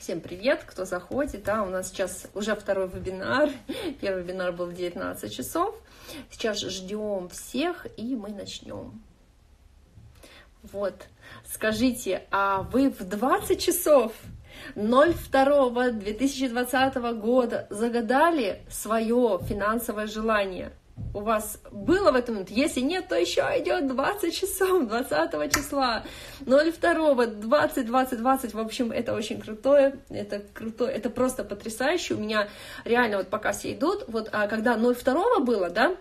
Всем привет, кто заходит, да, у нас сейчас уже второй вебинар, первый вебинар был в 19 часов, сейчас ждем всех и мы начнем. Вот, скажите, а вы в 20 часов 02 2020 года загадали свое финансовое желание? У вас было в этом момент. Если нет, то еще идет 20 часов, 20 числа, 02, 20, 20, 20. В общем, это очень крутое, это крутое, это просто потрясающе. У меня реально вот пока все идут, вот а когда 02 было, да,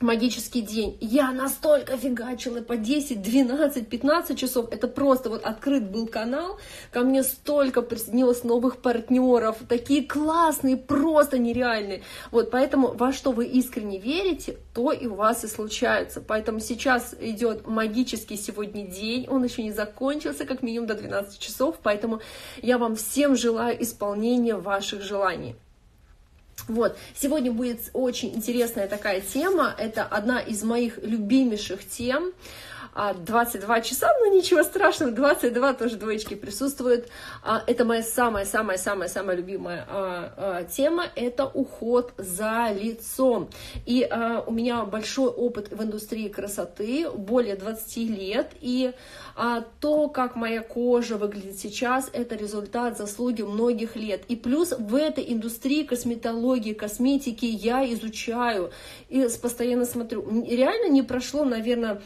магический день. Я настолько фигачила по 10, 12, 15 часов. Это просто вот открыт был канал. Ко мне столько присоединилось новых партнеров. Такие классные, просто нереальные. Вот поэтому во что вы искренне верите, то и у вас и случается. Поэтому сейчас идет магический сегодня день. Он еще не закончился, как минимум до 12 часов. Поэтому я вам всем желаю исполнения ваших желаний. Вот, сегодня будет очень интересная такая тема, это одна из моих любимейших тем, 22 а, часа, но ничего страшного, 22 тоже двоечки присутствуют. А, это моя самая-самая-самая-самая любимая а, тема, это уход за лицом. И у меня большой опыт в индустрии красоты, более 20 лет, и то, как моя кожа выглядит сейчас, это результат заслуги многих лет. И плюс в этой индустрии косметологии, косметики я изучаю и постоянно смотрю. Реально не прошло, наверное,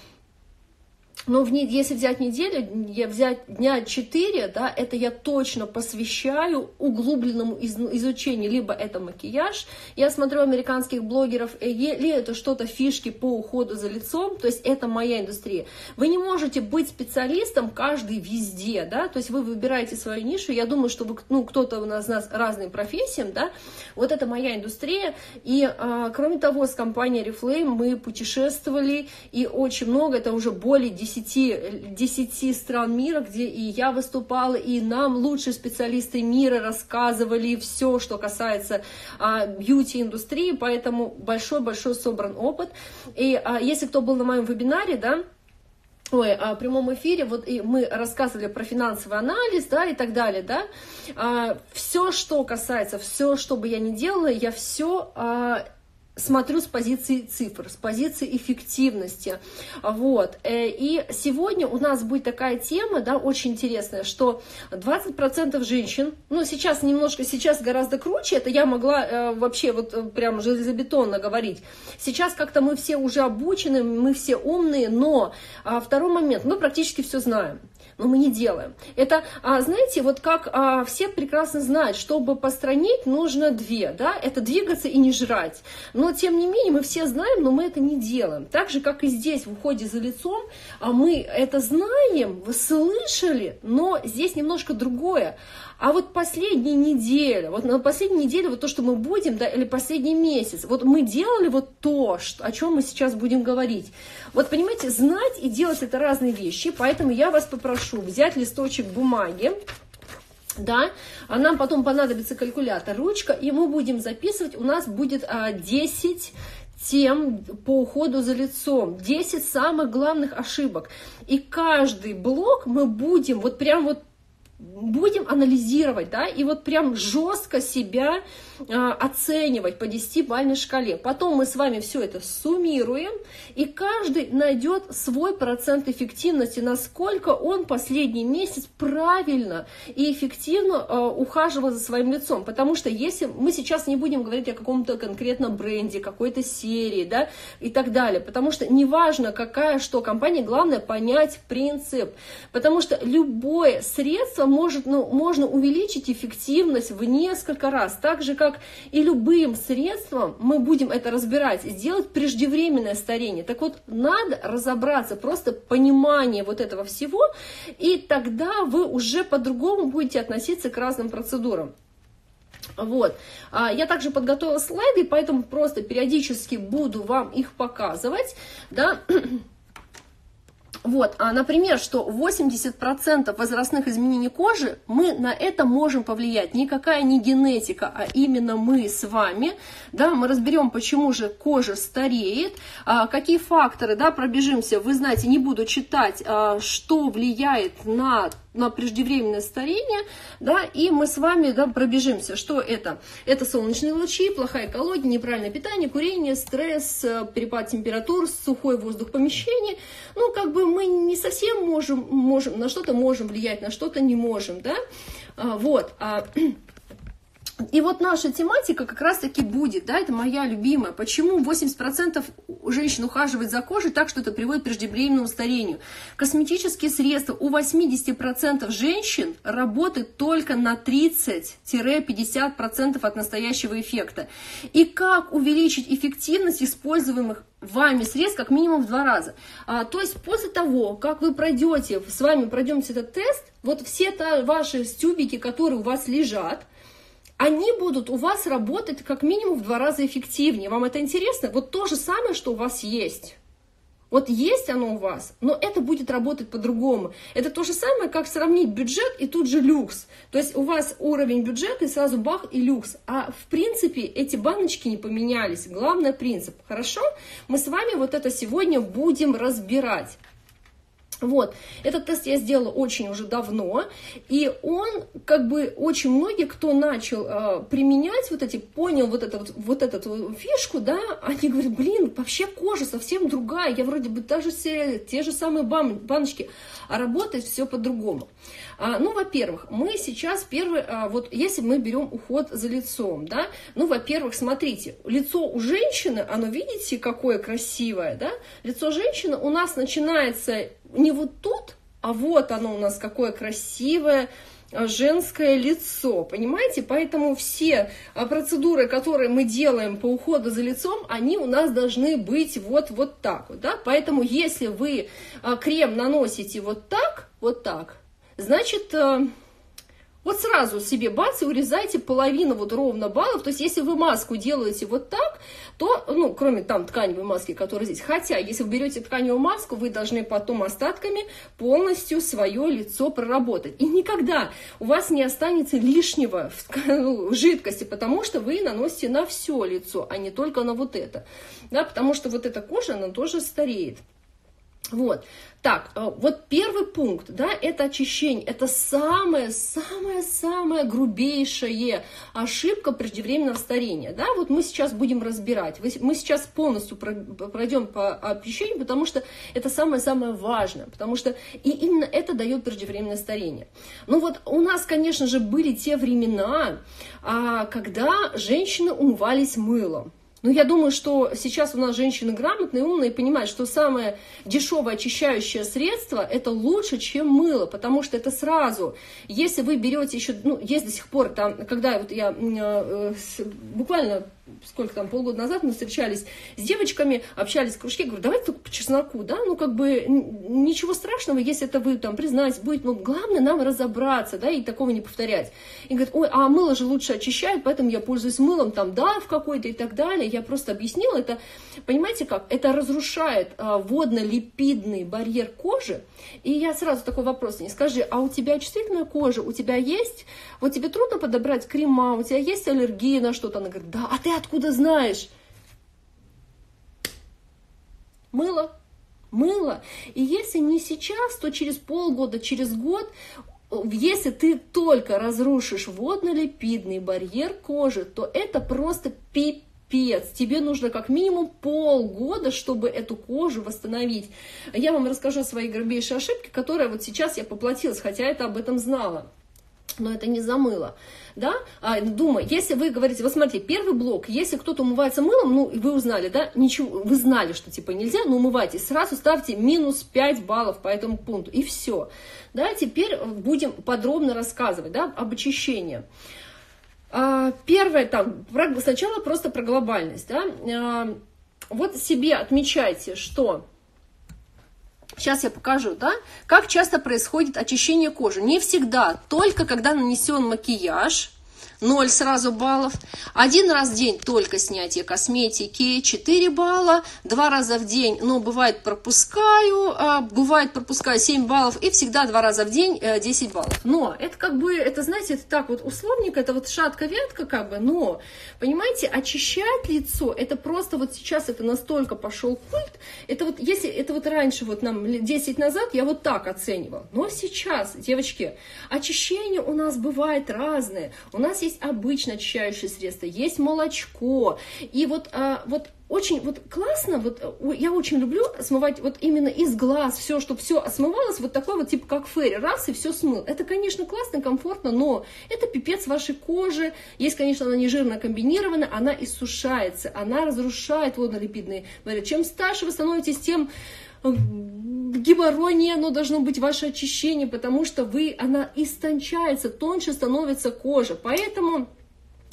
но в, если взять неделю, я взять дня 4, да, это я точно посвящаю углубленному изучению. Либо это макияж, я смотрю американских блогеров, или э, это что-то фишки по уходу за лицом, то есть это моя индустрия. Вы не можете быть специалистом каждый везде, да, то есть вы выбираете свою нишу, я думаю, что вы, ну, кто-то у нас, нас разные профессии, да, вот это моя индустрия, и а, кроме того, с компанией Reflame мы путешествовали, и очень много, это уже более 10 10, 10 стран мира, где и я выступала, и нам лучшие специалисты мира рассказывали все, что касается а, бьюти-индустрии, поэтому большой-большой собран опыт. И а, если кто был на моем вебинаре, да, ой, о прямом эфире, вот и мы рассказывали про финансовый анализ, да, и так далее, да, а, все, что касается, все, что бы я ни делала, я все а, смотрю с позиции цифр, с позиции эффективности. Вот. Э, и сегодня у нас будет такая тема, да, очень интересная, что 20% женщин, ну, сейчас немножко, сейчас гораздо круче, это я могла э, вообще вот э, прям железобетонно говорить. Сейчас как-то мы все уже обучены, мы все умные, но а, второй момент, мы практически все знаем но мы не делаем. Это, а, знаете, вот как а, все прекрасно знают, чтобы постранить, нужно две, да, это двигаться и не жрать. Но, тем не менее, мы все знаем, но мы это не делаем. Так же, как и здесь, в уходе за лицом, а мы это знаем, слышали, но здесь немножко другое. А вот последняя неделя, вот на последней неделе вот то, что мы будем, да, или последний месяц, вот мы делали вот то, что, о чем мы сейчас будем говорить. Вот понимаете, знать и делать это разные вещи, поэтому я вас попрошу взять листочек бумаги, да, а нам потом понадобится калькулятор, ручка, и мы будем записывать, у нас будет а, 10 тем по уходу за лицом, 10 самых главных ошибок. И каждый блок мы будем вот прям вот будем анализировать, да, и вот прям жестко себя оценивать по 10-бальной шкале. Потом мы с вами все это суммируем, и каждый найдет свой процент эффективности, насколько он последний месяц правильно и эффективно а, ухаживал за своим лицом. Потому что если мы сейчас не будем говорить о каком-то конкретном бренде, какой-то серии, да, и так далее, потому что неважно, какая что компания, главное понять принцип, потому что любое средство может, ну, можно увеличить эффективность в несколько раз, так же, как и любым средством мы будем это разбирать, сделать преждевременное старение. Так вот, надо разобраться, просто понимание вот этого всего, и тогда вы уже по-другому будете относиться к разным процедурам. Вот. А, я также подготовила слайды, поэтому просто периодически буду вам их показывать, да, вот, а, например, что 80% возрастных изменений кожи, мы на это можем повлиять. Никакая не генетика, а именно мы с вами. Да, мы разберем, почему же кожа стареет, а, какие факторы, да, пробежимся. Вы знаете, не буду читать, а, что влияет на на преждевременное старение, да, и мы с вами, да, пробежимся. Что это? Это солнечные лучи, плохая экология, неправильное питание, курение, стресс, э, перепад температур, сухой воздух помещения. Ну, как бы мы не совсем можем, можем на что-то можем влиять, на что-то не можем, да. А, вот. А, и вот наша тематика как раз-таки будет, да, это моя любимая. Почему 80% женщин ухаживает за кожей так, что это приводит к преждевременному старению? Косметические средства у 80% женщин работают только на 30-50% от настоящего эффекта. И как увеличить эффективность используемых вами средств как минимум в два раза. А, то есть после того, как вы пройдете, с вами пройдемте этот тест, вот все та, ваши стюбики, которые у вас лежат, они будут у вас работать как минимум в два раза эффективнее. Вам это интересно? Вот то же самое, что у вас есть. Вот есть оно у вас, но это будет работать по-другому. Это то же самое, как сравнить бюджет и тут же люкс. То есть у вас уровень бюджета и сразу бах и люкс. А в принципе эти баночки не поменялись. Главный принцип. Хорошо? Мы с вами вот это сегодня будем разбирать. Вот, этот тест я сделала очень уже давно, и он, как бы, очень многие, кто начал э, применять вот эти, понял вот, это, вот, вот эту фишку, да, они говорят, блин, вообще кожа совсем другая, я вроде бы даже все, те же самые бан, баночки, а работает все по-другому. А, ну, во-первых, мы сейчас первый, а, вот если мы берем уход за лицом, да, ну, во-первых, смотрите, лицо у женщины, оно, видите, какое красивое, да, лицо женщины у нас начинается не вот тут, а вот оно у нас какое красивое, а, женское лицо, понимаете? Поэтому все а, процедуры, которые мы делаем по уходу за лицом, они у нас должны быть вот, вот так вот, да? Поэтому если вы а, крем наносите вот так, вот так, значит, вот сразу себе бац и урезайте половину вот ровно баллов. То есть, если вы маску делаете вот так, то, ну, кроме там тканевой маски, которая здесь. Хотя, если вы берете тканевую маску, вы должны потом остатками полностью свое лицо проработать. И никогда у вас не останется лишнего в ну, жидкости, потому что вы наносите на все лицо, а не только на вот это. Да, потому что вот эта кожа, она тоже стареет. Вот. Так, э, вот первый пункт, да, это очищение. Это самая-самая-самая грубейшая ошибка преждевременного старения. Да, вот мы сейчас будем разбирать. Мы сейчас полностью пройдем по очищению, потому что это самое-самое важное. Потому что и именно это дает преждевременное старение. Ну вот у нас, конечно же, были те времена, а, когда женщины умывались мылом. Но ну, я думаю, что сейчас у нас женщины грамотные, умные, понимают, что самое дешевое очищающее средство – это лучше, чем мыло, потому что это сразу. Если вы берете еще, ну, есть до сих пор, там, когда вот я э, буквально сколько там, полгода назад мы встречались с девочками, общались в кружке, говорю, давайте только по чесноку, да, ну, как бы, ничего страшного, если это вы там признаете, будет, но главное нам разобраться, да, и такого не повторять. И говорит, ой, а мыло же лучше очищает, поэтому я пользуюсь мылом, там, да, в какой-то и так далее. Я просто объяснила это, понимаете как, это разрушает а, водно-липидный барьер кожи, и я сразу такой вопрос не скажи, а у тебя чувствительная кожа, у тебя есть, вот тебе трудно подобрать крема, у тебя есть аллергия на что-то? Она говорит, да, а ты откуда знаешь? Мыло, мыло. И если не сейчас, то через полгода, через год если ты только разрушишь водно-липидный барьер кожи, то это просто пипец. Тебе нужно как минимум полгода, чтобы эту кожу восстановить. Я вам расскажу о своей грубейшей ошибке, которая вот сейчас я поплатилась, хотя это об этом знала но это не замыло, да, а, думаю, если вы говорите, вот смотрите, первый блок, если кто-то умывается мылом, ну, вы узнали, да, ничего, вы знали, что, типа, нельзя, но умывайтесь, сразу ставьте минус 5 баллов по этому пункту, и все, да, теперь будем подробно рассказывать, да, об очищении. А, первое, там, сначала просто про глобальность, да, а, вот себе отмечайте, что Сейчас я покажу, да, как часто происходит очищение кожи. Не всегда, только когда нанесен макияж, 0 сразу баллов. Один раз в день только снятие косметики, 4 балла. Два раза в день, ну, бывает пропускаю, а, бывает пропускаю 7 баллов. И всегда два раза в день 10 э, баллов. Но это как бы, это, знаете, это так вот условненько, это вот шатка-вятка как бы, но, понимаете, очищать лицо, это просто вот сейчас это настолько пошел культ, это вот, если, это вот раньше, вот нам 10 назад, я вот так оценивала. Но сейчас, девочки, очищение у нас бывает разное. У нас есть обычное очищающее средство, есть молочко. И вот, а, вот очень вот классно, вот я очень люблю смывать вот именно из глаз все, чтобы все смывалось, вот такой вот типа как ферри, раз и все смыл. Это, конечно, классно, комфортно, но это пипец вашей кожи. Есть, конечно, она не жирно комбинированная, она иссушается, она разрушает водно-липидные. Чем старше вы становитесь, тем геморрой оно должно быть ваше очищение, потому что вы, она истончается, тоньше становится кожа. Поэтому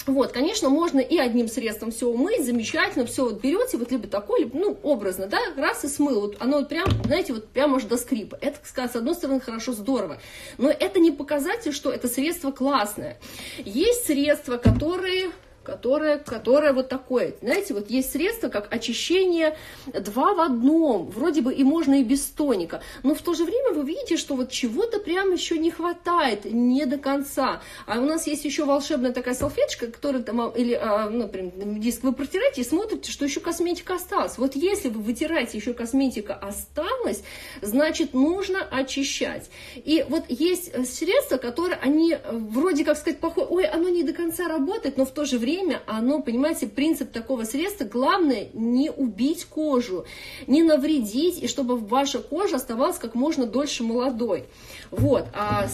вот, конечно, можно и одним средством все умыть, замечательно, все вот берете, вот либо такой, либо, ну, образно, да, раз и смыл, вот оно вот прям, знаете, вот прям аж до скрипа. Это, с одной стороны, хорошо, здорово, но это не показатель, что это средство классное. Есть средства, которые которое, которое вот такое. Знаете, вот есть средство, как очищение два в одном. Вроде бы и можно и без тоника. Но в то же время вы видите, что вот чего-то прям еще не хватает, не до конца. А у нас есть еще волшебная такая салфеточка, которая там, или, а, ну, например, диск вы протираете и смотрите, что еще косметика осталась. Вот если вы вытираете, еще косметика осталась, значит, нужно очищать. И вот есть средства, которые, они вроде как сказать, плохое, ой, оно не до конца работает, но в то же время время оно, понимаете, принцип такого средства, главное не убить кожу, не навредить, и чтобы ваша кожа оставалась как можно дольше молодой. Вот, а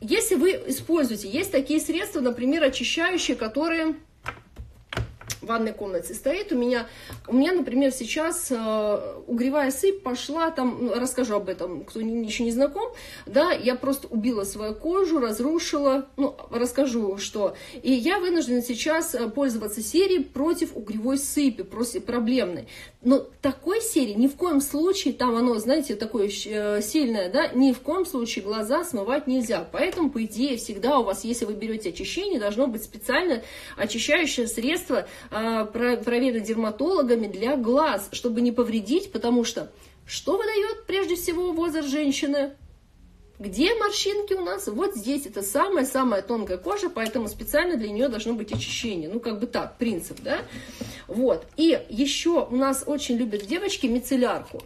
если вы используете, есть такие средства, например, очищающие, которые ванной комнате стоит. У меня, у меня например, сейчас э, угревая сыпь пошла, там, ну, расскажу об этом, кто еще не знаком, да, я просто убила свою кожу, разрушила, ну, расскажу, что. И я вынуждена сейчас э, пользоваться серией против угревой сыпи, против проблемной. Но такой серии ни в коем случае, там оно, знаете, такое э, сильное, да, ни в коем случае глаза смывать нельзя. Поэтому, по идее, всегда у вас, если вы берете очищение, должно быть специально очищающее средство, а, проверено дерматологами для глаз, чтобы не повредить, потому что что выдает прежде всего возраст женщины? Где морщинки у нас? Вот здесь это самая-самая тонкая кожа, поэтому специально для нее должно быть очищение. Ну, как бы так, принцип, да? Вот. И еще у нас очень любят девочки мицеллярку.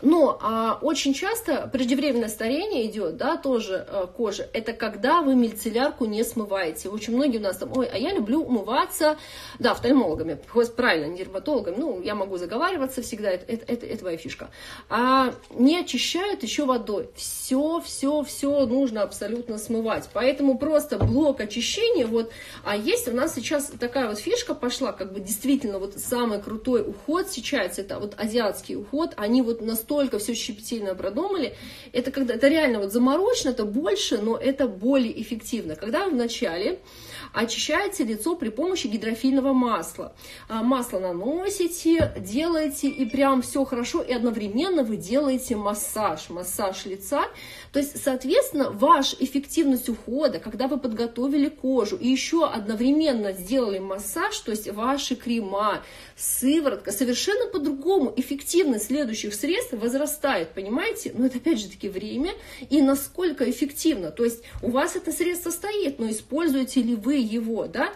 Но а, очень часто преждевременное старение идет, да, тоже а, кожи. Это когда вы мицеллярку не смываете. Очень многие у нас там, ой, а я люблю умываться, да, офтальмологами, правильно, не дерматологами, ну, я могу заговариваться всегда, это, это, это, это моя фишка. А не очищают еще водой. Все, все, все нужно абсолютно смывать. Поэтому просто блок очищения, вот, а есть у нас сейчас такая вот фишка пошла, как бы действительно вот самый крутой уход сейчас, это вот азиатский уход, они вот настолько настолько все щепетильно продумали, это когда это реально вот заморочено, это больше, но это более эффективно. Когда вы вначале очищаете лицо при помощи гидрофильного масла. А, масло наносите, делаете, и прям все хорошо, и одновременно вы делаете массаж, массаж лица. То есть, соответственно, ваш эффективность ухода, когда вы подготовили кожу и еще одновременно сделали массаж, то есть ваши крема, сыворотка, совершенно по-другому эффективность следующих средств возрастает, понимаете? Но это опять же таки время и насколько эффективно. То есть у вас это средство стоит, но используете ли вы его, да?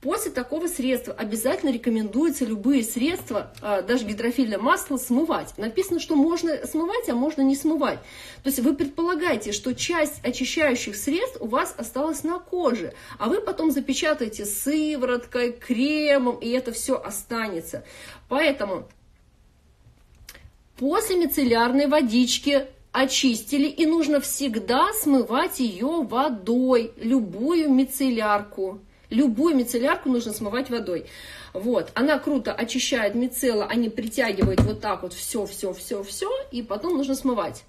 После такого средства обязательно рекомендуется любые средства, а, даже гидрофильное масло, смывать. Написано, что можно смывать, а можно не смывать. То есть вы предполагаете, что часть очищающих средств у вас осталась на коже, а вы потом запечатаете сывороткой, кремом, и это все останется. Поэтому после мицеллярной водички очистили, и нужно всегда смывать ее водой, любую мицеллярку. Любую мицеллярку нужно смывать водой. Вот, она круто очищает мицелла, они притягивают вот так вот все, все, все, все, и потом нужно смывать.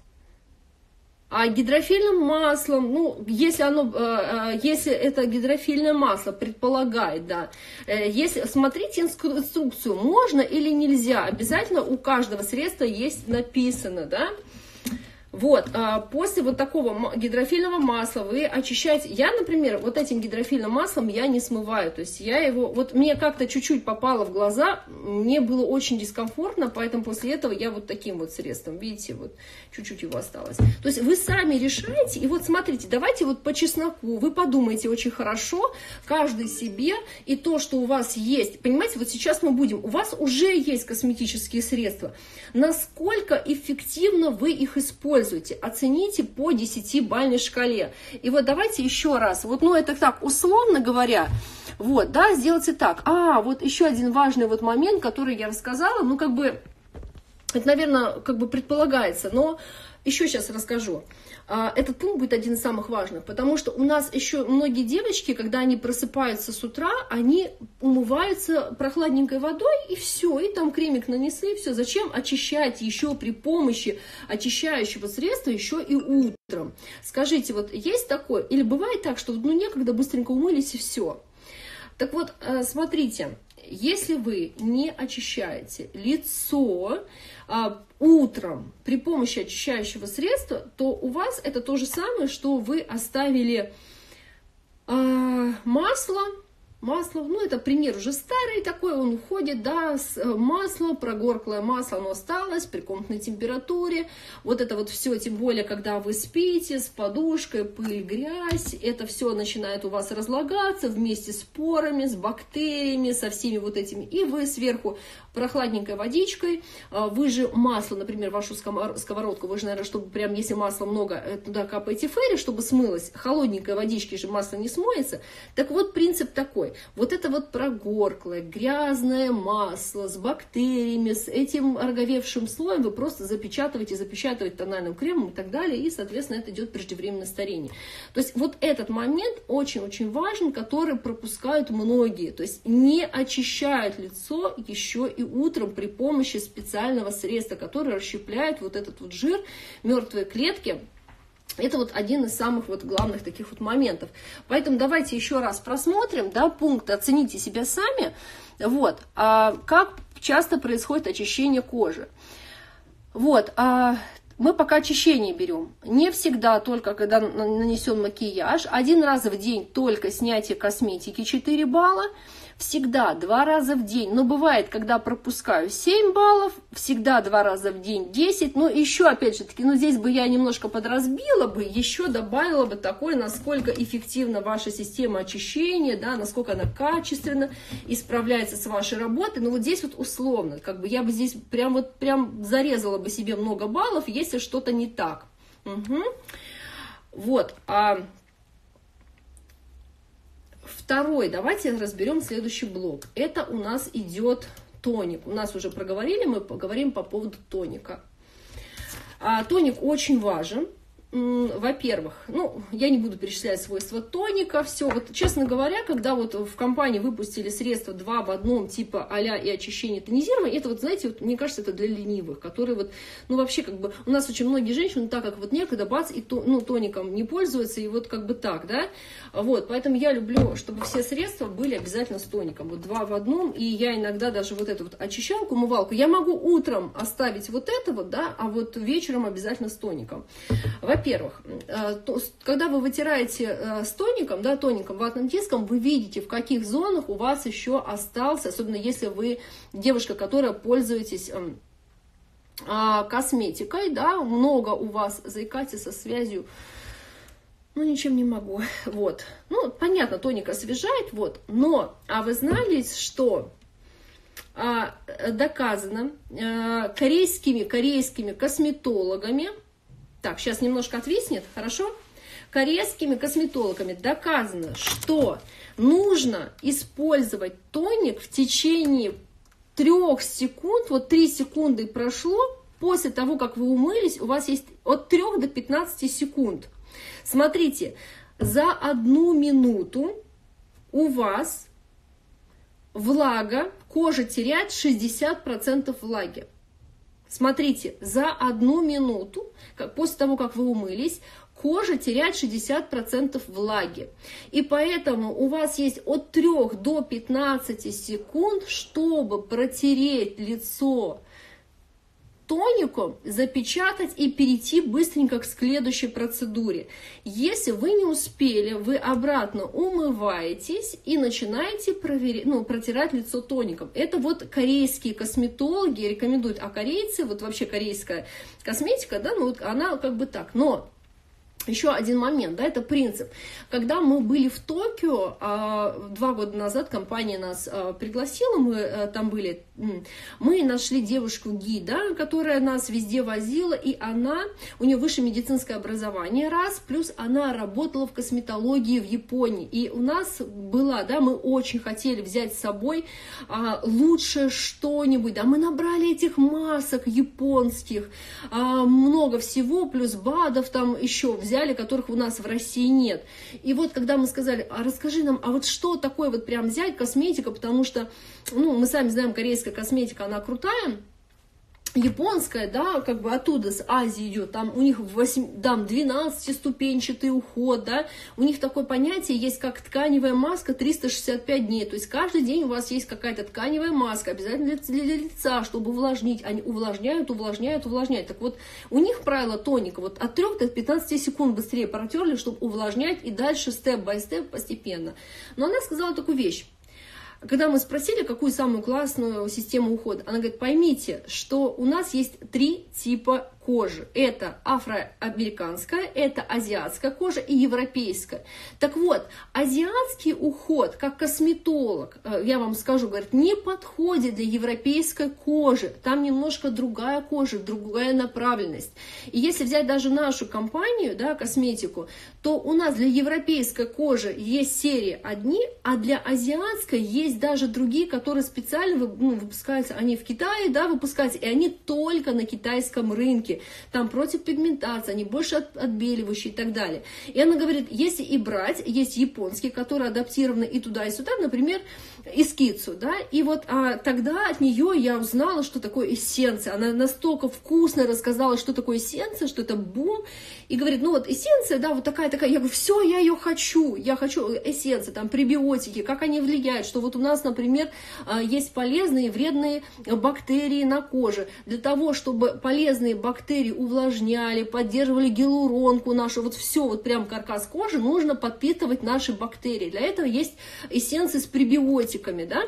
А гидрофильным маслом, ну, если оно, э, э, если это гидрофильное масло предполагает, да, э, если, смотрите инструкцию, можно или нельзя, обязательно у каждого средства есть написано, да, Вот, а после вот такого гидрофильного масла вы очищаете. Я, например, вот этим гидрофильным маслом я не смываю. То есть я его, вот мне как-то чуть-чуть попало в глаза, мне было очень дискомфортно, поэтому после этого я вот таким вот средством, видите, вот чуть-чуть его осталось. То есть вы сами решаете, и вот смотрите, давайте вот по чесноку, вы подумайте очень хорошо, каждый себе, и то, что у вас есть. Понимаете, вот сейчас мы будем, у вас уже есть косметические средства. Насколько эффективно вы их используете? Используете, оцените по 10-бальной шкале. И вот давайте еще раз, вот, ну, это так, условно говоря, вот, да, сделайте так. А, вот еще один важный вот момент, который я рассказала, ну, как бы, это, наверное, как бы предполагается, но еще сейчас расскажу. А, этот пункт будет один из самых важных, потому что у нас еще многие девочки, когда они просыпаются с утра, они умываются прохладненькой водой, и все, и там кремик нанесли, все. Зачем очищать еще при помощи очищающего средства еще и утром? Скажите, вот есть такое? Или бывает так, что ну некогда быстренько умылись и все? Так вот, э, смотрите, если вы не очищаете лицо утром при помощи очищающего средства, то у вас это то же самое, что вы оставили а, масло Масло, ну это пример уже старый такой, он уходит, да, э, масло, прогорклое масло, оно осталось при комнатной температуре. Вот это вот все, тем более, когда вы спите с подушкой, пыль, грязь, это все начинает у вас разлагаться вместе с порами, с бактериями, со всеми вот этими. И вы сверху прохладненькой водичкой, а, вы же масло, например, вашу сковородку, вы же, наверное, чтобы прям, если масла много, э, туда капаете ферри, чтобы смылось, холодненькой водички же масло не смоется. Так вот, принцип такой. Вот это вот прогорклое, грязное масло с бактериями, с этим ороговевшим слоем вы просто запечатываете, запечатываете тональным кремом и так далее, и, соответственно, это идет преждевременное старение. То есть вот этот момент очень-очень важен, который пропускают многие. То есть не очищают лицо еще и утром при помощи специального средства, которое расщепляет вот этот вот жир, мертвые клетки, это вот один из самых вот главных таких вот моментов. Поэтому давайте еще раз просмотрим, да, пункт «Оцените себя сами». Вот, а как часто происходит очищение кожи. Вот, а мы пока очищение берем. Не всегда только когда нанесен макияж. Один раз в день только снятие косметики 4 балла всегда два раза в день. Но бывает, когда пропускаю 7 баллов, всегда два раза в день 10. Но еще, опять же таки, ну здесь бы я немножко подразбила бы, еще добавила бы такое, насколько эффективна ваша система очищения, да, насколько она качественно исправляется с вашей работой. Но вот здесь вот условно, как бы я бы здесь прям вот прям зарезала бы себе много баллов, если что-то не так. Угу. Вот. А Второй, давайте разберем следующий блок. Это у нас идет тоник. У нас уже проговорили, мы поговорим по поводу тоника. А, тоник очень важен во-первых, ну, я не буду перечислять свойства тоника, все. Вот, честно говоря, когда вот в компании выпустили средства два в одном, типа а-ля и очищение тонизирования, это вот, знаете, вот, мне кажется, это для ленивых, которые вот, ну, вообще, как бы, у нас очень многие женщины, так как вот некогда, бац, и то, ну, тоником не пользуются, и вот как бы так, да, вот, поэтому я люблю, чтобы все средства были обязательно с тоником, вот два в одном, и я иногда даже вот эту вот очищалку, умывалку, я могу утром оставить вот это вот, да, а вот вечером обязательно с тоником. Во-первых, э, когда вы вытираете э, с тоником, да, тоником ватным диском, вы видите, в каких зонах у вас еще остался, особенно если вы девушка, которая пользуетесь эм, а, косметикой, да, много у вас, заикайте со связью, ну, ничем не могу, вот. Ну, понятно, тоник освежает, вот, но, а вы знали, что а, доказано а, корейскими, корейскими косметологами, так, сейчас немножко отвиснет, хорошо? Корейскими косметологами доказано, что нужно использовать тоник в течение трех секунд, вот три секунды прошло, после того, как вы умылись, у вас есть от 3 до 15 секунд. Смотрите, за одну минуту у вас влага, кожа теряет 60% влаги. Смотрите, за одну минуту, после того, как вы умылись, кожа теряет 60% влаги. И поэтому у вас есть от 3 до 15 секунд, чтобы протереть лицо тонику, запечатать и перейти быстренько к следующей процедуре. Если вы не успели, вы обратно умываетесь и начинаете проверять, ну, протирать лицо тоником. Это вот корейские косметологи рекомендуют, а корейцы, вот вообще корейская косметика, да, ну вот она как бы так. Но еще один момент, да, это принцип. Когда мы были в Токио, а, два года назад компания нас а, пригласила, мы а, там были, мы нашли девушку-гида, которая нас везде возила, и она, у нее высшее медицинское образование, раз, плюс она работала в косметологии в Японии, и у нас была, да, мы очень хотели взять с собой лучшее что-нибудь, да, мы набрали этих масок японских, много всего, плюс БАДов там еще взяли, взяли, которых у нас в России нет. И вот когда мы сказали, а расскажи нам, а вот что такое вот прям взять косметика, потому что, ну, мы сами знаем, корейская косметика, она крутая, японская, да, как бы оттуда с Азии идет, там у них 8, там 12-ступенчатый уход, да, у них такое понятие есть, как тканевая маска 365 дней, то есть каждый день у вас есть какая-то тканевая маска, обязательно для, для лица, чтобы увлажнить, они увлажняют, увлажняют, увлажняют, так вот, у них правило тоника, вот от 3 до 15 секунд быстрее протерли, чтобы увлажнять, и дальше степ-бай-степ постепенно. Но она сказала такую вещь, когда мы спросили, какую самую классную систему ухода, она говорит, поймите, что у нас есть три типа кожи. Это афроамериканская, это азиатская кожа и европейская. Так вот, азиатский уход, как косметолог, э, я вам скажу, говорит, не подходит для европейской кожи. Там немножко другая кожа, другая направленность. И если взять даже нашу компанию, да, косметику, то у нас для европейской кожи есть серии одни, а для азиатской есть даже другие, которые специально ну, выпускаются, они в Китае, да, выпускаются, и они только на китайском рынке штуки, там против пигментации, они больше от, отбеливающие и так далее. И она говорит, если и брать, есть японские, которые адаптированы и туда, и сюда, например, эскицу, да, и вот а, тогда от нее я узнала, что такое эссенция, она настолько вкусно рассказала, что такое эссенция, что это бум, и говорит, ну вот эссенция, да, вот такая-такая, я говорю, все, я ее хочу, я хочу эссенция, там, пребиотики, как они влияют, что вот у нас, например, а, есть полезные и вредные бактерии на коже, для того, чтобы полезные бактерии бактерии увлажняли, поддерживали гиалуронку нашу, вот все, вот прям каркас кожи, нужно подпитывать наши бактерии. Для этого есть эссенции с пребиотиками, да,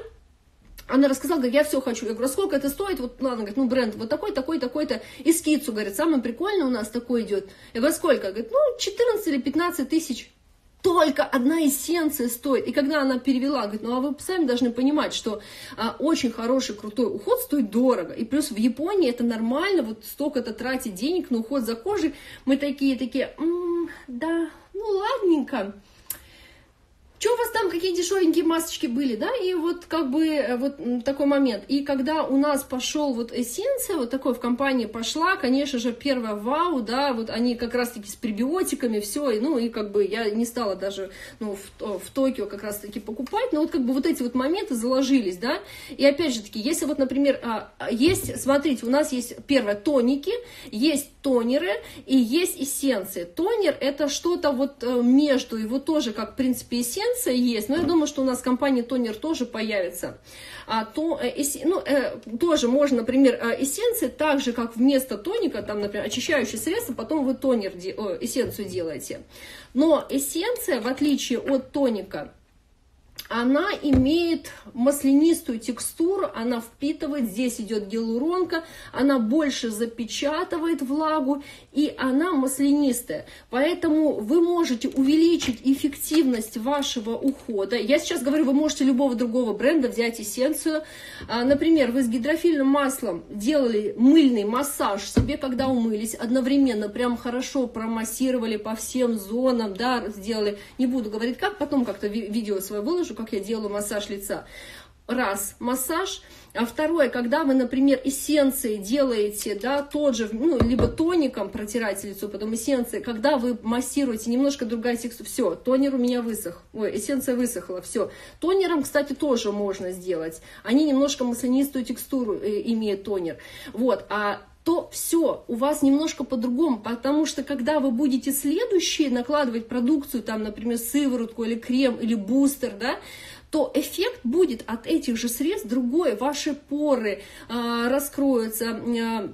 она рассказала, говорит, я все хочу. Я говорю, а сколько это стоит? Вот, ладно, говорит, ну, бренд вот такой, такой, такой-то. И скидцу, говорит, самое прикольное у нас такой идет. Я говорю, «А сколько? Говорит, ну, 14 или 15 тысяч только одна эссенция стоит. И когда она перевела, говорит, ну а вы сами должны понимать, что а, очень хороший, крутой уход стоит дорого. И плюс в Японии это нормально, вот столько-то тратить денег на уход за кожей. Мы такие, такие, м-м, да, ну ладненько что у вас там, какие дешевенькие масочки были, да, и вот как бы э, вот такой момент. И когда у нас пошел вот эссенция, вот такой в компании пошла, конечно же, первая вау, да, вот они как раз-таки с пребиотиками, все, и, ну, и как бы я не стала даже, ну, в, в Токио как раз-таки покупать, но вот как бы вот эти вот моменты заложились, да, и опять же таки, если вот, например, а, есть, смотрите, у нас есть, первое, тоники, есть тонеры и есть эссенции. Тонер это что-то вот э, между, его тоже как, в принципе, эссенция, есть, но я думаю, что у нас в компании тонер тоже появится. А, то, э, ну, э, тоже можно, например, э, эссенции, так же, как вместо тоника, там, например, очищающее средство, потом вы тонер, эссенцию делаете. Но эссенция, в отличие от тоника, она имеет маслянистую текстуру, она впитывает, здесь идет гиалуронка, она больше запечатывает влагу, и она маслянистая. Поэтому вы можете увеличить эффективность вашего ухода. Я сейчас говорю, вы можете любого другого бренда взять эссенцию. А, например, вы с гидрофильным маслом делали мыльный массаж себе, когда умылись, одновременно прям хорошо промассировали по всем зонам, да, сделали, не буду говорить как, потом как-то видео свое выложу, как я делаю массаж лица. Раз, массаж. А второе, когда вы, например, эссенции делаете, да, тот же, ну, либо тоником протираете лицо, потом эссенции, когда вы массируете, немножко другая текстура, все, тонер у меня высох, ой, эссенция высохла, все. Тонером, кстати, тоже можно сделать. Они немножко маслянистую текстуру э, имеют тонер. Вот, а то все, у вас немножко по-другому, потому что когда вы будете следующие накладывать продукцию, там, например, сыворотку или крем или бустер, да, то эффект будет от этих же средств другой. Ваши поры э, раскроются, э,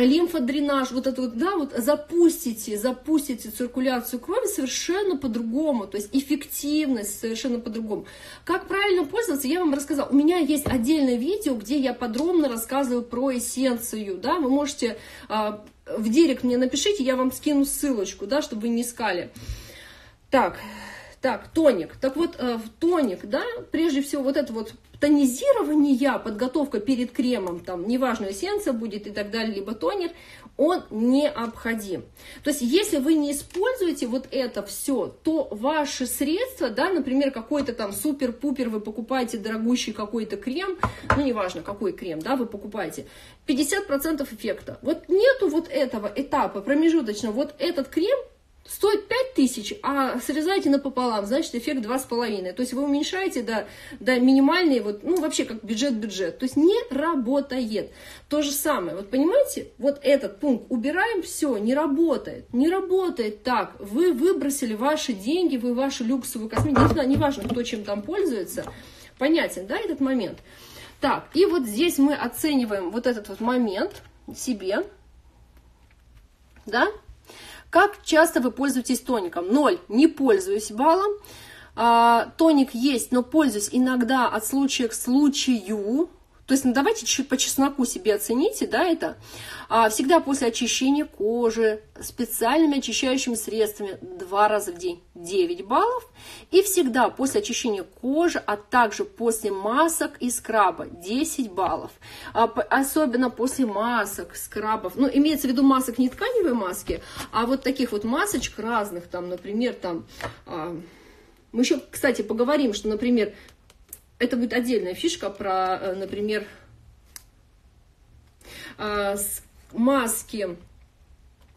лимфодренаж, вот это вот, да, вот запустите, запустите циркуляцию крови совершенно по-другому, то есть эффективность совершенно по-другому. Как правильно пользоваться, я вам рассказала. У меня есть отдельное видео, где я подробно рассказываю про эссенцию, да, вы можете а, в директ мне напишите, я вам скину ссылочку, да, чтобы вы не искали. Так, так, тоник. Так вот, э, в тоник, да, прежде всего вот это вот тонизирование, подготовка перед кремом, там, неважно, эссенция будет и так далее, либо тонер, он необходим. То есть, если вы не используете вот это все, то ваши средства, да, например, какой-то там супер-пупер, вы покупаете дорогущий какой-то крем, ну, неважно, какой крем, да, вы покупаете, 50% эффекта. Вот нету вот этого этапа промежуточного, вот этот крем стоит 5 тысяч, а срезаете напополам, значит эффект 2,5. То есть вы уменьшаете до, до минимальной, вот, ну вообще как бюджет-бюджет. То есть не работает. То же самое, вот понимаете, вот этот пункт убираем, все, не работает. Не работает так. Вы выбросили ваши деньги, вы вашу люксовую косметику, неважно, кто чем там пользуется. Понятен, да, этот момент? Так, и вот здесь мы оцениваем вот этот вот момент себе, да, как часто вы пользуетесь тоником? Ноль. Не пользуюсь баллом. А, тоник есть, но пользуюсь иногда от случая к случаю. То есть, ну, давайте чуть по чесноку себе оцените, да, это. А, всегда после очищения кожи специальными очищающими средствами два раза в день 9 баллов. И всегда после очищения кожи, а также после масок и скраба 10 баллов. А, особенно после масок, скрабов. Ну, имеется в виду масок не тканевые маски, а вот таких вот масочек разных, там, например, там... А, мы еще, кстати, поговорим, что, например, это будет отдельная фишка про, э, например, э, маски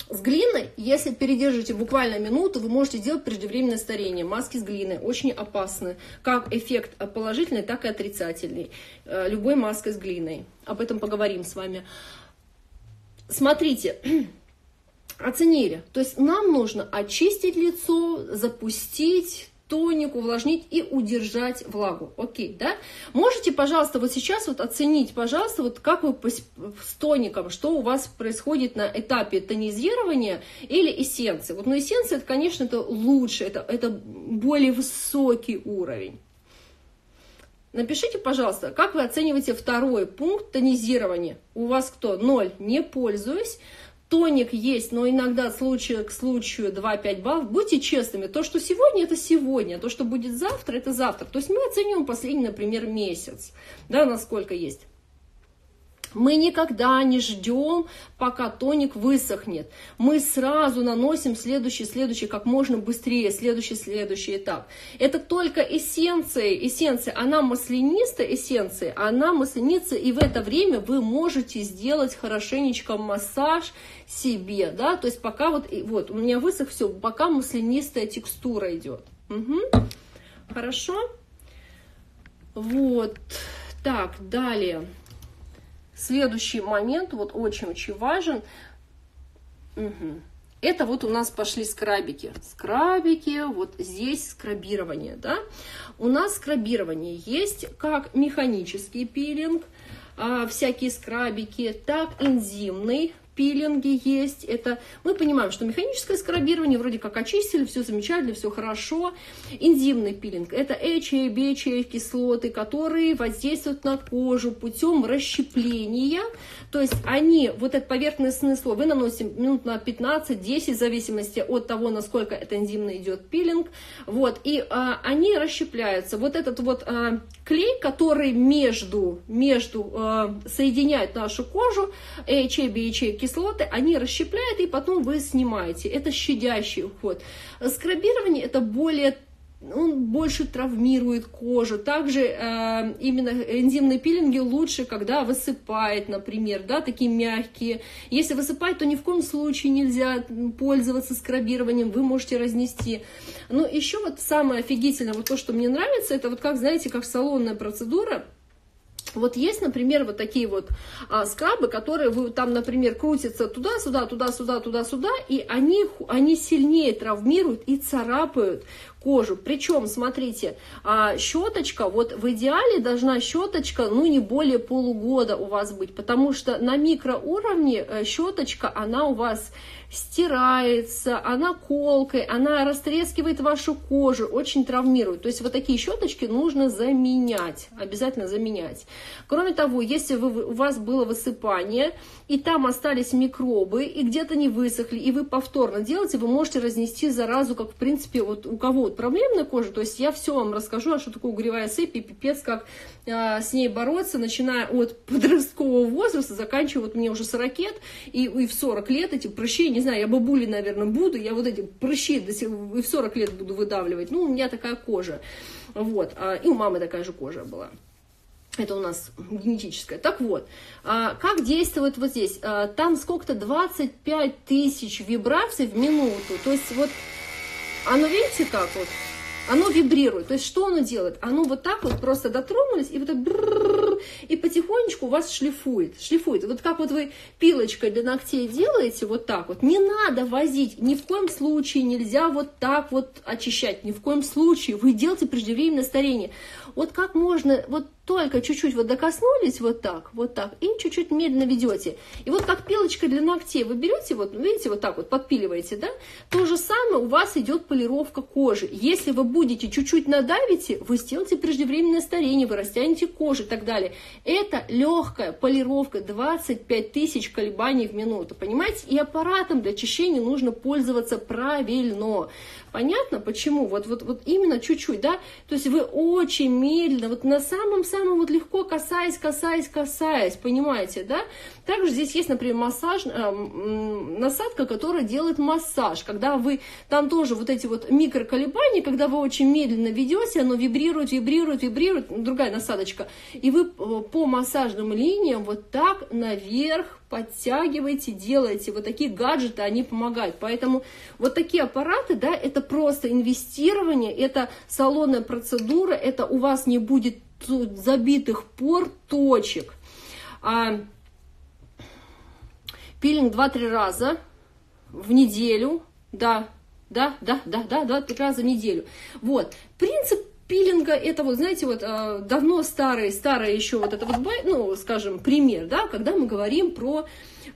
с глиной, если передержите буквально минуту, вы можете сделать преждевременное старение. Маски с глиной очень опасны. Как эффект положительный, так и отрицательный. Э, любой маской с глиной. Об этом поговорим с вами. Смотрите, оценили. То есть нам нужно очистить лицо, запустить, тоник, увлажнить и удержать влагу. Окей, да? Можете, пожалуйста, вот сейчас вот оценить, пожалуйста, вот как вы с тоником, что у вас происходит на этапе тонизирования или эссенции. Вот, ну, эссенция, это, конечно, это лучше, это, это более высокий уровень. Напишите, пожалуйста, как вы оцениваете второй пункт тонизирования. У вас кто? Ноль. Не пользуюсь. Тоник есть, но иногда от случая к случаю 2-5 баллов. Будьте честными, то, что сегодня, это сегодня, то, что будет завтра, это завтра. То есть мы оцениваем последний, например, месяц, да, насколько есть. Мы никогда не ждем, пока тоник высохнет. Мы сразу наносим следующий, следующий, как можно быстрее, следующий, следующий этап. Это только эссенция, эссенция, она маслянистая эссенция, она маслянится, и в это время вы можете сделать хорошенечко массаж себе, да, то есть пока вот, вот у меня высох все, пока маслянистая текстура идет. Угу. Хорошо? Вот. Так, далее. Следующий момент, вот очень-очень важен. Угу. Это вот у нас пошли скрабики. Скрабики, вот здесь скрабирование, да. У нас скрабирование есть как механический пилинг, а, всякие скрабики, так энзимный пилинги есть. Это мы понимаем, что механическое скрабирование вроде как очистили, все замечательно, все хорошо. Энзимный пилинг – это HA, BHA кислоты, которые воздействуют на кожу путем расщепления. То есть они, вот этот поверхностный слой, вы наносите минут на 15-10, в зависимости от того, насколько это энзимно идет пилинг. Вот, и а, они расщепляются. Вот этот вот а, клей, который между, между а, соединяет нашу кожу, HA, BHA кислоты, кислоты, они расщепляют, и потом вы снимаете. Это щадящий уход. Скрабирование это более он больше травмирует кожу. Также э, именно энзимные пилинги лучше, когда высыпает, например, да, такие мягкие. Если высыпает, то ни в коем случае нельзя пользоваться скрабированием, вы можете разнести. Но еще вот самое офигительное, вот то, что мне нравится, это вот как, знаете, как салонная процедура, вот есть, например, вот такие вот а, скрабы, которые вы там, например, крутятся туда-сюда, туда-сюда, туда-сюда, и они, они сильнее травмируют и царапают кожу. Причем, смотрите, а, щеточка, вот в идеале должна щеточка, ну, не более полугода у вас быть, потому что на микроуровне э, щеточка, она у вас стирается, она колкой, она растрескивает вашу кожу, очень травмирует. То есть вот такие щеточки нужно заменять, обязательно заменять. Кроме того, если вы, у вас было высыпание, и там остались микробы, и где-то не высохли, и вы повторно делаете, вы можете разнести заразу, как в принципе вот у кого вот проблемная кожа, то есть я все вам расскажу, а что такое угревая сыпь и пипец, как э, с ней бороться, начиная от подросткового возраста, заканчивая, вот мне уже 40 лет, и, и в 40 лет эти прыщи, не знаю, я бабули, наверное, буду, я вот эти прыщи до сих, и в 40 лет буду выдавливать, ну, у меня такая кожа, вот, а, и у мамы такая же кожа была. Это у нас генетическое. Так вот, как действует вот здесь? Там сколько-то 25 тысяч вибраций в минуту. То есть вот оно, видите, как вот, оно вибрирует. То есть что оно делает? Оно вот так вот просто дотронулись и вот так и потихонечку вас шлифует, шлифует. Вот как вот вы пилочкой для ногтей делаете вот так вот, не надо возить, ни в коем случае нельзя вот так вот очищать, ни в коем случае. Вы делаете преждевременное старение. Вот как можно, вот только чуть-чуть вот докоснулись вот так, вот так, и чуть-чуть медленно ведете. И вот как пилочка для ногтей вы берете, вот видите, вот так вот подпиливаете, да, то же самое у вас идет полировка кожи. Если вы будете чуть-чуть надавите, вы сделаете преждевременное старение, вы растянете кожу и так далее. Это легкая полировка, 25 тысяч колебаний в минуту, понимаете? И аппаратом для очищения нужно пользоваться правильно. Понятно, почему? Вот, вот, вот именно чуть-чуть, да? То есть вы очень медленно, вот на самом-самом вот легко касаясь, касаясь, касаясь, понимаете, да? Также здесь есть, например, массаж, э, насадка, которая делает массаж, когда вы, там тоже вот эти вот микроколебания, когда вы очень медленно ведете, оно вибрирует, вибрирует, вибрирует, другая насадочка, и вы э, по массажным линиям вот так наверх подтягиваете, делаете. Вот такие гаджеты, они помогают. Поэтому вот такие аппараты, да, это просто инвестирование, это салонная процедура, это у вас не будет забитых пор, точек. А, пилинг 2-3 раза в неделю, да, да, да, да, да, два-три раза в неделю. Вот, принцип пилинга, это вот, знаете, вот а, давно старый, старый еще вот это вот, ну, скажем, пример, да, когда мы говорим про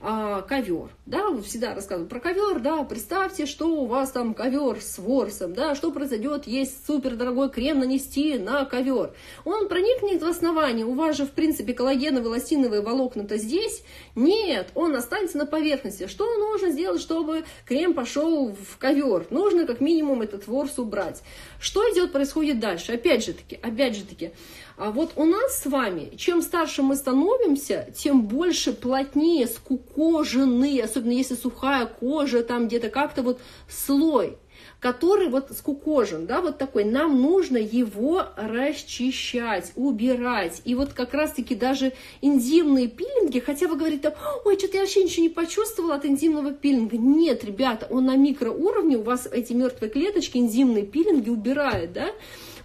а, ковер, да, вы всегда рассказываю про ковер, да, представьте, что у вас там ковер с ворсом, да, что произойдет, есть супер дорогой крем нанести на ковер, он проникнет в основание, у вас же, в принципе, коллагеновые, эластиновые волокна-то здесь, нет, он останется на поверхности, что нужно сделать, чтобы крем пошел в ковер, нужно как минимум этот ворс убрать, что идет, происходит дальше, опять же таки, опять же таки, а вот у нас с вами, чем старше мы становимся, тем больше плотнее, скукоженные, особенно если сухая кожа, там где-то как-то вот слой, который вот скукожен, да, вот такой, нам нужно его расчищать, убирать. И вот как раз-таки даже энзимные пилинги, хотя вы говорите, ой, что-то я вообще ничего не почувствовала от энзимного пилинга. Нет, ребята, он на микроуровне, у вас эти мертвые клеточки, энзимные пилинги убирает, да,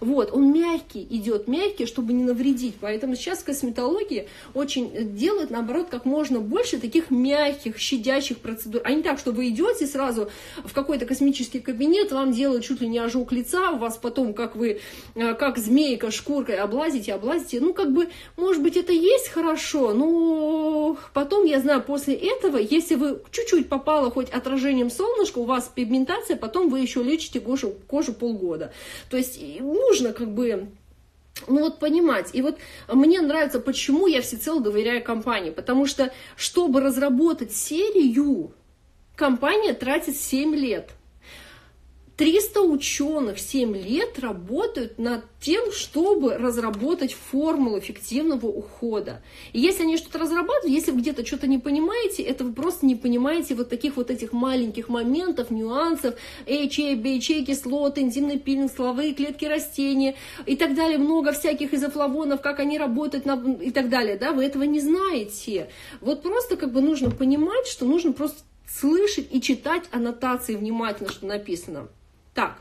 вот, он мягкий, идет мягкий, чтобы не навредить. Поэтому сейчас косметология очень делает, наоборот, как можно больше таких мягких, щадящих процедур. А не так, что вы идете сразу в какой-то космический кабинет, вам делают чуть ли не ожог лица, у вас потом, как вы, э, как змейка шкуркой облазите, облазите. Ну, как бы, может быть, это есть хорошо, но потом, я знаю, после этого, если вы чуть-чуть попало хоть отражением солнышка, у вас пигментация, потом вы еще лечите кожу, кожу полгода. То есть, ну, нужно как бы ну вот понимать. И вот мне нравится, почему я всецело доверяю компании. Потому что, чтобы разработать серию, компания тратит 7 лет. 300 ученых 7 лет работают над тем, чтобы разработать формулу эффективного ухода. И если они что-то разрабатывают, если вы где-то что-то не понимаете, это вы просто не понимаете вот таких вот этих маленьких моментов, нюансов, HA, BHA, кислоты, энзимный пилинг, стволовые клетки растения и так далее, много всяких изофлавонов, как они работают на, и так далее, да, вы этого не знаете. Вот просто как бы нужно понимать, что нужно просто слышать и читать аннотации внимательно, что написано. Так,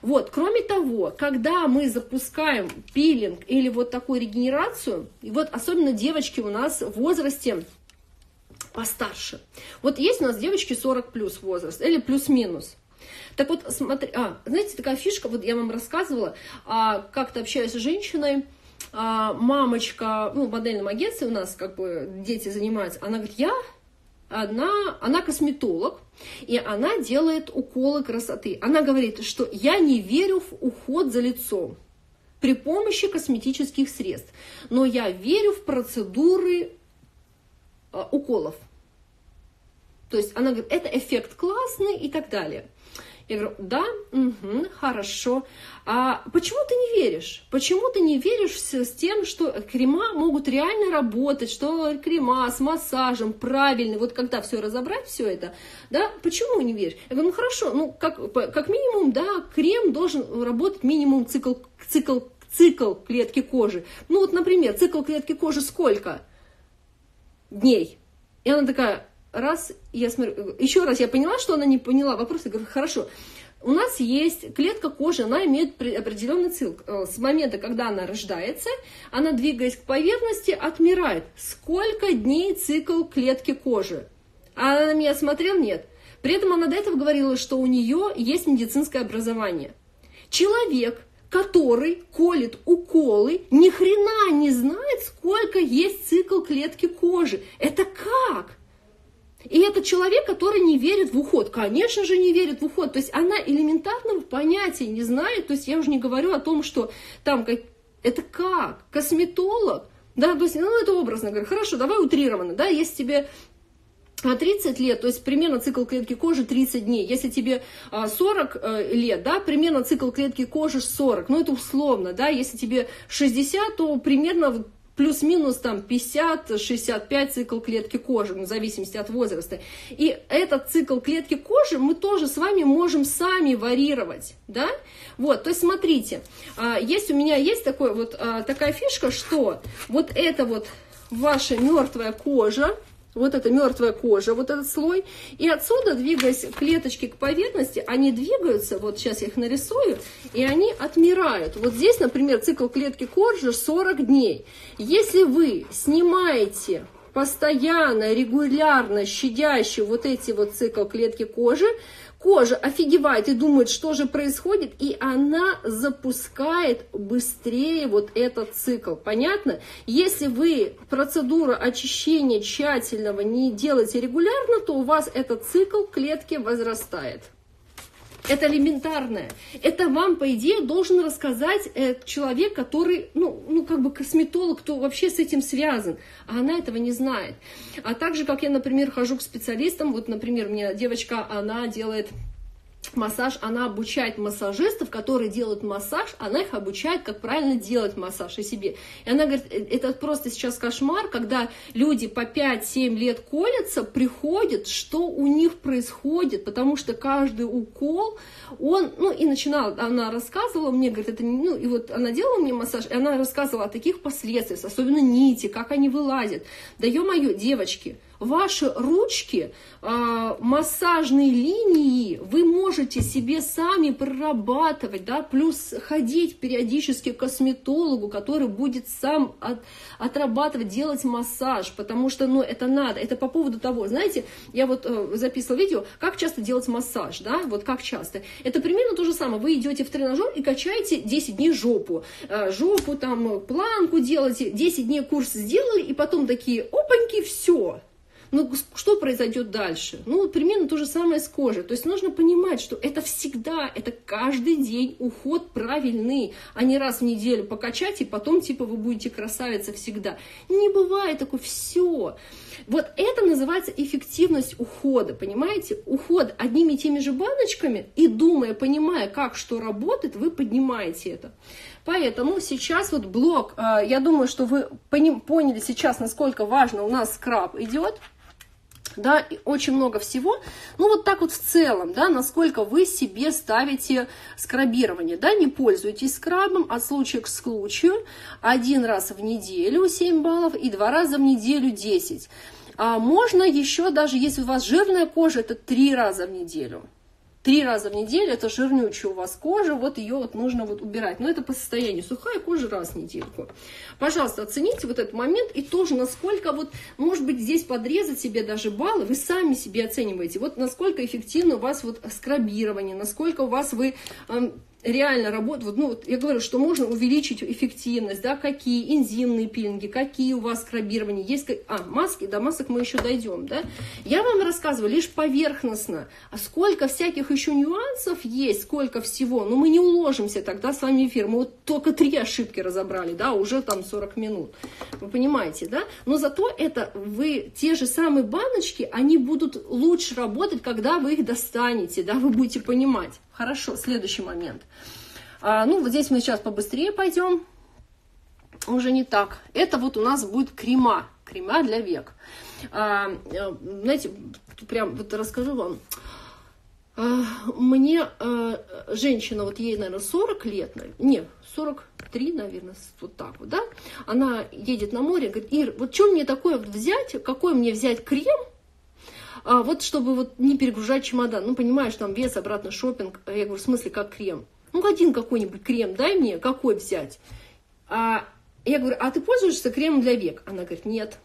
вот, кроме того, когда мы запускаем пилинг или вот такую регенерацию, и вот особенно девочки у нас в возрасте постарше. Вот есть у нас девочки 40 плюс возраст или плюс-минус. Так вот, смотри, а, знаете, такая фишка, вот я вам рассказывала, а, как-то общаюсь с женщиной, а, мамочка, ну, в модельном агентстве у нас как бы дети занимаются, она говорит, я одна, она косметолог, и она делает уколы красоты. Она говорит, что я не верю в уход за лицом при помощи косметических средств, но я верю в процедуры а, уколов. То есть она говорит, это эффект классный и так далее. Я говорю, да, угу, хорошо. А почему ты не веришь? Почему ты не веришь с тем, что крема могут реально работать, что крема с массажем правильный, вот когда все разобрать, все это, да, почему не веришь? Я говорю, ну хорошо, ну как, как минимум, да, крем должен работать минимум цикл, цикл, цикл клетки кожи. Ну вот, например, цикл клетки кожи сколько дней? И она такая, раз я смотрю, еще раз я поняла, что она не поняла вопрос, я говорю, хорошо, у нас есть клетка кожи, она имеет определенный цикл. Э, с момента, когда она рождается, она, двигаясь к поверхности, отмирает. Сколько дней цикл клетки кожи? А она на меня смотрела? Нет. При этом она до этого говорила, что у нее есть медицинское образование. Человек, который колет уколы, ни хрена не знает, сколько есть цикл клетки кожи. Это как? И это человек, который не верит в уход. Конечно же, не верит в уход. То есть она элементарного понятия не знает. То есть я уже не говорю о том, что там как... это как? Косметолог? Да, то есть, ну, это образно говорю. Хорошо, давай утрированно, да, если тебе 30 лет, то есть примерно цикл клетки кожи 30 дней. Если тебе 40 э, лет, да, примерно цикл клетки кожи 40, ну это условно, да, если тебе 60, то примерно плюс-минус там 50-65 цикл клетки кожи, ну, в зависимости от возраста. И этот цикл клетки кожи мы тоже с вами можем сами варьировать, да? Вот, то есть смотрите, а, есть у меня есть такой вот а, такая фишка, что вот это вот ваша мертвая кожа, вот эта мертвая кожа, вот этот слой, и отсюда, двигаясь клеточки к поверхности, они двигаются, вот сейчас я их нарисую, и они отмирают. Вот здесь, например, цикл клетки кожи 40 дней. Если вы снимаете постоянно, регулярно, щадящий вот эти вот цикл клетки кожи, Кожа офигевает и думает, что же происходит, и она запускает быстрее вот этот цикл. Понятно? Если вы процедуру очищения тщательного не делаете регулярно, то у вас этот цикл клетки возрастает. Это элементарное. Это вам, по идее, должен рассказать э, человек, который, ну, ну, как бы косметолог, кто вообще с этим связан. А она этого не знает. А также, как я, например, хожу к специалистам, вот, например, у меня девочка, она делает массаж, она обучает массажистов, которые делают массаж, она их обучает, как правильно делать массаж и себе. И она говорит, «Э, это просто сейчас кошмар, когда люди по 5-7 лет колятся, приходят, что у них происходит, потому что каждый укол, он, ну и начинала, она рассказывала мне, говорит, это, ну и вот она делала мне массаж, и она рассказывала о таких последствиях, особенно нити, как они вылазят. Да ё-моё, девочки, ваши ручки, а, массажные линии вы можете себе сами прорабатывать, да, плюс ходить периодически к косметологу, который будет сам от, отрабатывать, делать массаж, потому что, ну, это надо, это по поводу того, знаете, я вот э, записывала видео, как часто делать массаж, да, вот как часто. Это примерно то же самое, вы идете в тренажер и качаете 10 дней жопу, э, жопу там, планку делаете, 10 дней курс сделали, и потом такие, опаньки, все, ну, что произойдет дальше? Ну, примерно то же самое с кожей. То есть нужно понимать, что это всегда, это каждый день уход правильный, а не раз в неделю покачать, и потом, типа, вы будете красавица всегда. Не бывает такое все. Вот это называется эффективность ухода, понимаете? Уход одними и теми же баночками, и думая, понимая, как что работает, вы поднимаете это. Поэтому сейчас вот блок, а, я думаю, что вы поняли сейчас, насколько важно у нас скраб идет да, и очень много всего. Ну, вот так вот в целом, да, насколько вы себе ставите скрабирование, да, не пользуйтесь скрабом от случая к случаю, один раз в неделю 7 баллов и два раза в неделю 10. А можно еще даже, если у вас жирная кожа, это три раза в неделю. Три раза в неделю, это жирнючая у вас кожа, вот ее вот нужно вот убирать. Но это по состоянию, сухая кожа раз в недельку. Пожалуйста, оцените вот этот момент и тоже насколько вот, может быть, здесь подрезать себе даже баллы, вы сами себе оцениваете, вот насколько эффективно у вас вот скрабирование, насколько у вас вы реально работают, ну, вот я говорю, что можно увеличить эффективность, да, какие энзимные пилинги, какие у вас скрабирования, есть, а, маски, до масок мы еще дойдем, да. Я вам рассказываю лишь поверхностно, а сколько всяких еще нюансов есть, сколько всего, но мы не уложимся тогда с вами в эфир, мы вот только три ошибки разобрали, да, уже там 40 минут, вы понимаете, да, но зато это вы, те же самые баночки, они будут лучше работать, когда вы их достанете, да, вы будете понимать. Хорошо, следующий момент. А, ну, вот здесь мы сейчас побыстрее пойдем. Уже не так. Это вот у нас будет крема. Крема для век. А, э, знаете, прям вот расскажу вам. А, мне а, женщина, вот ей, наверное, 40 лет, не, 43, наверное, вот так вот, да, она едет на море, говорит, Ир, вот что мне такое взять, какой мне взять крем, а вот чтобы вот не перегружать чемодан. Ну, понимаешь, там вес, обратно шопинг. Я говорю, в смысле, как крем? Ну, один какой-нибудь крем дай мне, какой взять? А я говорю, а ты пользуешься кремом для век? Она говорит, нет.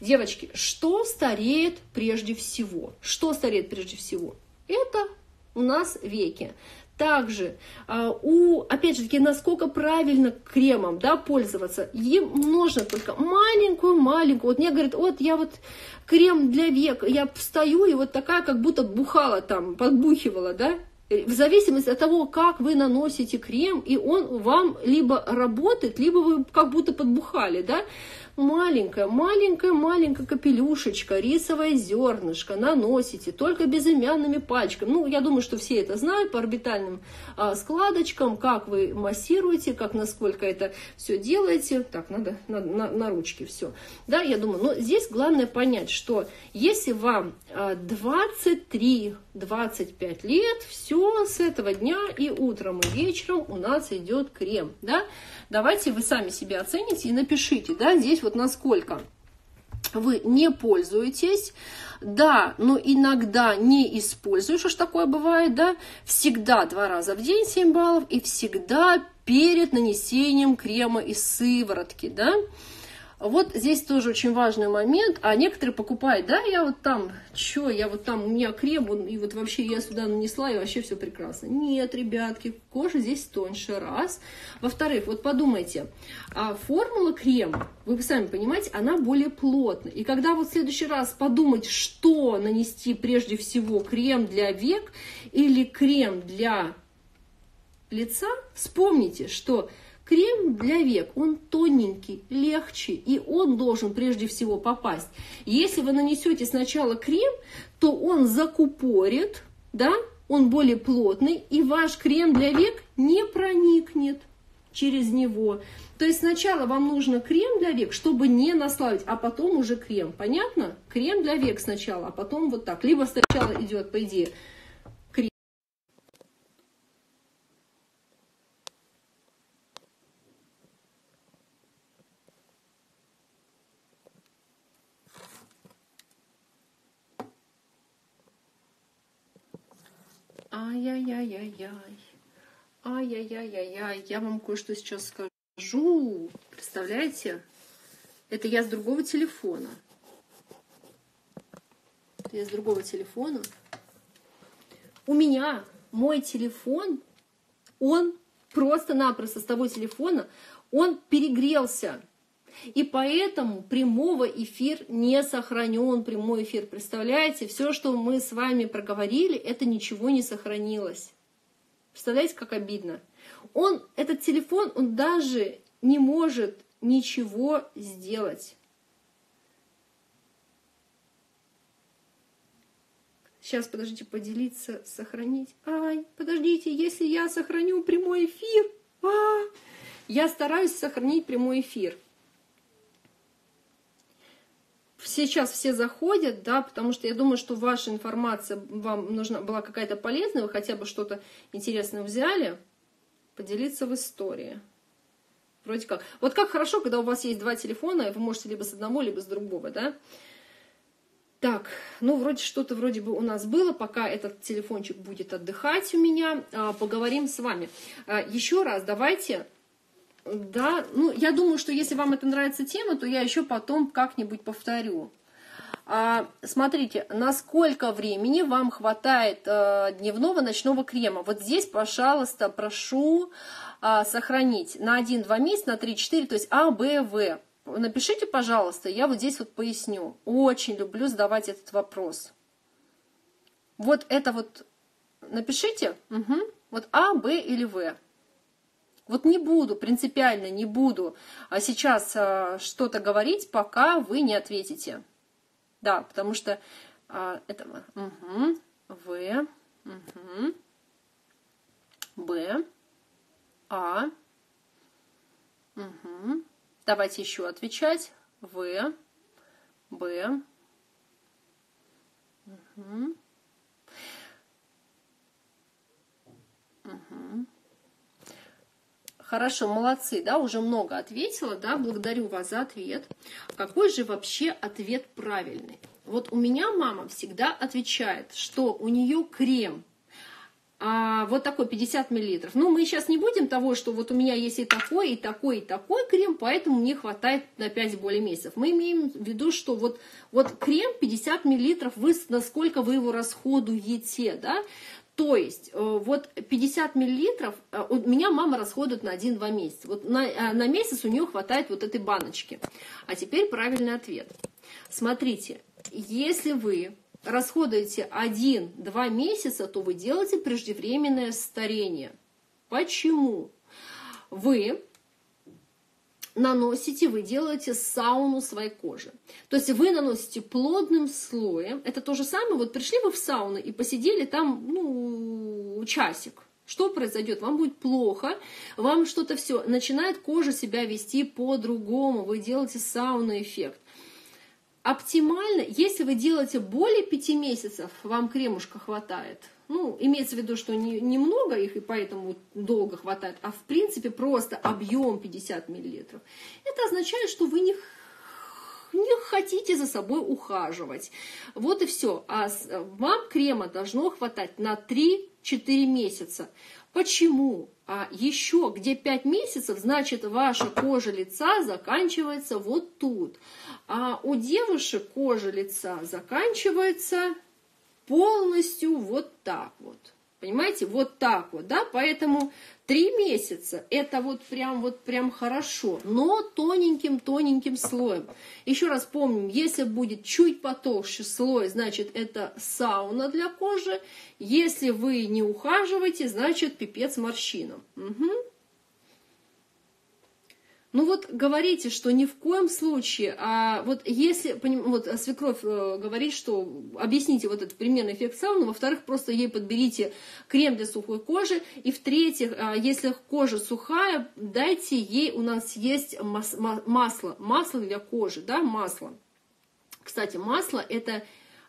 Девочки, что стареет прежде всего? Что стареет прежде всего? Это у нас веки. Также а, у, опять же таки, насколько правильно кремом да, пользоваться, им нужно только маленькую-маленькую. Вот мне говорят, вот я вот крем для век, я встаю и вот такая, как будто бухала там, подбухивала, да, в зависимости от того, как вы наносите крем, и он вам либо работает, либо вы как будто подбухали, да, маленькая, маленькая, маленькая капелюшечка, рисовое зернышко наносите только безымянными пальчиками. Ну, я думаю, что все это знают по орбитальным а, складочкам, как вы массируете, как насколько это все делаете. Так, надо на, на, на ручке все. Да, я думаю, но здесь главное понять, что если вам а, 23-25 лет, все с этого дня и утром, и вечером у нас идет крем, да, Давайте вы сами себя оцените и напишите, да, здесь вот насколько вы не пользуетесь, да, но иногда не используешь, что ж такое бывает, да, всегда два раза в день 7 баллов и всегда перед нанесением крема из сыворотки, да, вот здесь тоже очень важный момент, а некоторые покупают, да, я вот там, что, я вот там, у меня крем, он, и вот вообще я сюда нанесла, и вообще все прекрасно. Нет, ребятки, кожа здесь тоньше, раз. Во-вторых, вот подумайте, а формула крема, вы сами понимаете, она более плотная. И когда вот в следующий раз подумать, что нанести прежде всего, крем для век или крем для лица, вспомните, что Крем для век, он тоненький, легче, и он должен прежде всего попасть. Если вы нанесете сначала крем, то он закупорит, да, он более плотный, и ваш крем для век не проникнет через него. То есть сначала вам нужно крем для век, чтобы не наславить, а потом уже крем. Понятно? Крем для век сначала, а потом вот так. Либо сначала идет, по идее, Ай-яй-яй-яй-яй. Ай-яй-яй-яй-яй. Я вам кое-что сейчас скажу. Представляете? Это я с другого телефона. Это я с другого телефона. У меня мой телефон, он просто-напросто с того телефона, он перегрелся. И поэтому прямого эфир не сохранен, прямой эфир. Представляете, все, что мы с вами проговорили, это ничего не сохранилось. Представляете, как обидно? Он, этот телефон, он даже не может ничего сделать. Сейчас, подождите, поделиться, сохранить. Ай, подождите, если я сохраню прямой эфир, а, я стараюсь сохранить прямой эфир сейчас все заходят, да, потому что я думаю, что ваша информация вам нужна была какая-то полезная, вы хотя бы что-то интересное взяли, поделиться в истории. Вроде как. Вот как хорошо, когда у вас есть два телефона, и вы можете либо с одного, либо с другого, да. Так, ну вроде что-то вроде бы у нас было, пока этот телефончик будет отдыхать у меня, а, поговорим с вами. А, еще раз, давайте, да, ну я думаю, что если вам это нравится тема, то я еще потом как-нибудь повторю. А, смотрите, насколько времени вам хватает а, дневного ночного крема. Вот здесь, пожалуйста, прошу а, сохранить на 1-2 месяца, на 3-4, то есть А, Б, В. Напишите, пожалуйста, я вот здесь вот поясню. Очень люблю задавать этот вопрос. Вот это вот напишите, угу. вот А, Б или В. Вот не буду, принципиально не буду а сейчас а, что-то говорить, пока вы не ответите. Да, потому что а, это угу, В, угу, Б, А, угу. Давайте еще отвечать. В, Б. Угу. Угу. Хорошо, молодцы, да, уже много ответила, да, благодарю вас за ответ. Какой же вообще ответ правильный? Вот у меня мама всегда отвечает, что у нее крем а, вот такой 50 миллилитров. Но мы сейчас не будем того, что вот у меня есть и такой, и такой, и такой крем, поэтому мне хватает на 5 более месяцев. Мы имеем в виду, что вот, вот крем 50 миллилитров, вы, насколько вы его расходуете, да, то есть э, вот 50 миллилитров э, у меня мама расходует на 1-2 месяца. Вот на, э, на месяц у нее хватает вот этой баночки. А теперь правильный ответ. Смотрите, если вы расходуете 1-2 месяца, то вы делаете преждевременное старение. Почему? Вы наносите, вы делаете сауну своей кожи. То есть вы наносите плотным слоем. Это то же самое, вот пришли вы в сауну и посидели там, ну, часик. Что произойдет? Вам будет плохо, вам что-то все, начинает кожа себя вести по-другому, вы делаете сауна эффект оптимально, если вы делаете более 5 месяцев, вам кремушка хватает. Ну, имеется в виду, что не, немного их, и поэтому долго хватает, а в принципе просто объем 50 миллилитров. Это означает, что вы не не хотите за собой ухаживать. Вот и все. А вам крема должно хватать на 3-4 месяца. Почему? А еще где 5 месяцев, значит ваша кожа лица заканчивается вот тут. А у девушек кожа лица заканчивается полностью вот так вот. Понимаете, вот так вот, да, поэтому три месяца это вот прям вот прям хорошо, но тоненьким-тоненьким слоем. Еще раз помним, если будет чуть потолще слой, значит это сауна для кожи, если вы не ухаживаете, значит пипец морщинам. Угу. Ну вот говорите, что ни в коем случае, а вот если, вот свекровь э, говорит, что объясните вот этот примерный эффект сауны, во-вторых, просто ей подберите крем для сухой кожи, и в-третьих, а, если кожа сухая, дайте ей, у нас есть масло, масло для кожи, да, масло. Кстати, масло это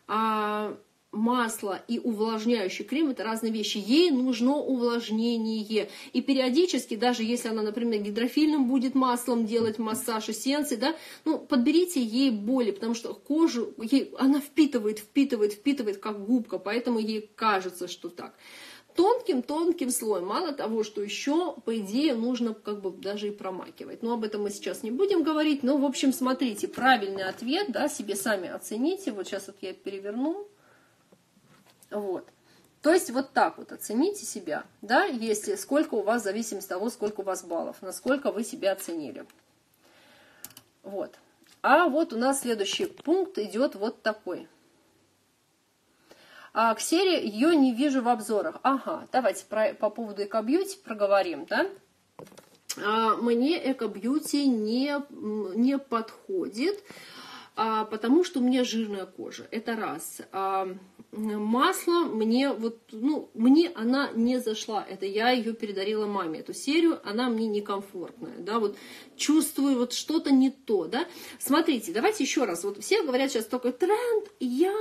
а, масло и увлажняющий крем – это разные вещи. Ей нужно увлажнение. И периодически, даже если она, например, гидрофильным будет маслом делать массаж эссенции, да, ну, подберите ей боли, потому что кожу, ей, она впитывает, впитывает, впитывает, как губка, поэтому ей кажется, что так. Тонким-тонким слоем. Мало того, что еще, по идее, нужно как бы даже и промакивать. Но об этом мы сейчас не будем говорить. Но, в общем, смотрите, правильный ответ, да, себе сами оцените. Вот сейчас вот я переверну. Вот. То есть вот так вот оцените себя, да, если сколько у вас, в зависимости от того, сколько у вас баллов, насколько вы себя оценили. Вот. А вот у нас следующий пункт идет вот такой. А к серии ее не вижу в обзорах. Ага, давайте про, по поводу экобьюти проговорим, да. А, мне экобьюти не, не подходит, а, потому что у меня жирная кожа. Это раз. А, масло мне вот, ну, мне она не зашла. Это я ее передарила маме, эту серию, она мне некомфортная, да, вот чувствую вот что-то не то, да. Смотрите, давайте еще раз, вот все говорят сейчас только тренд, я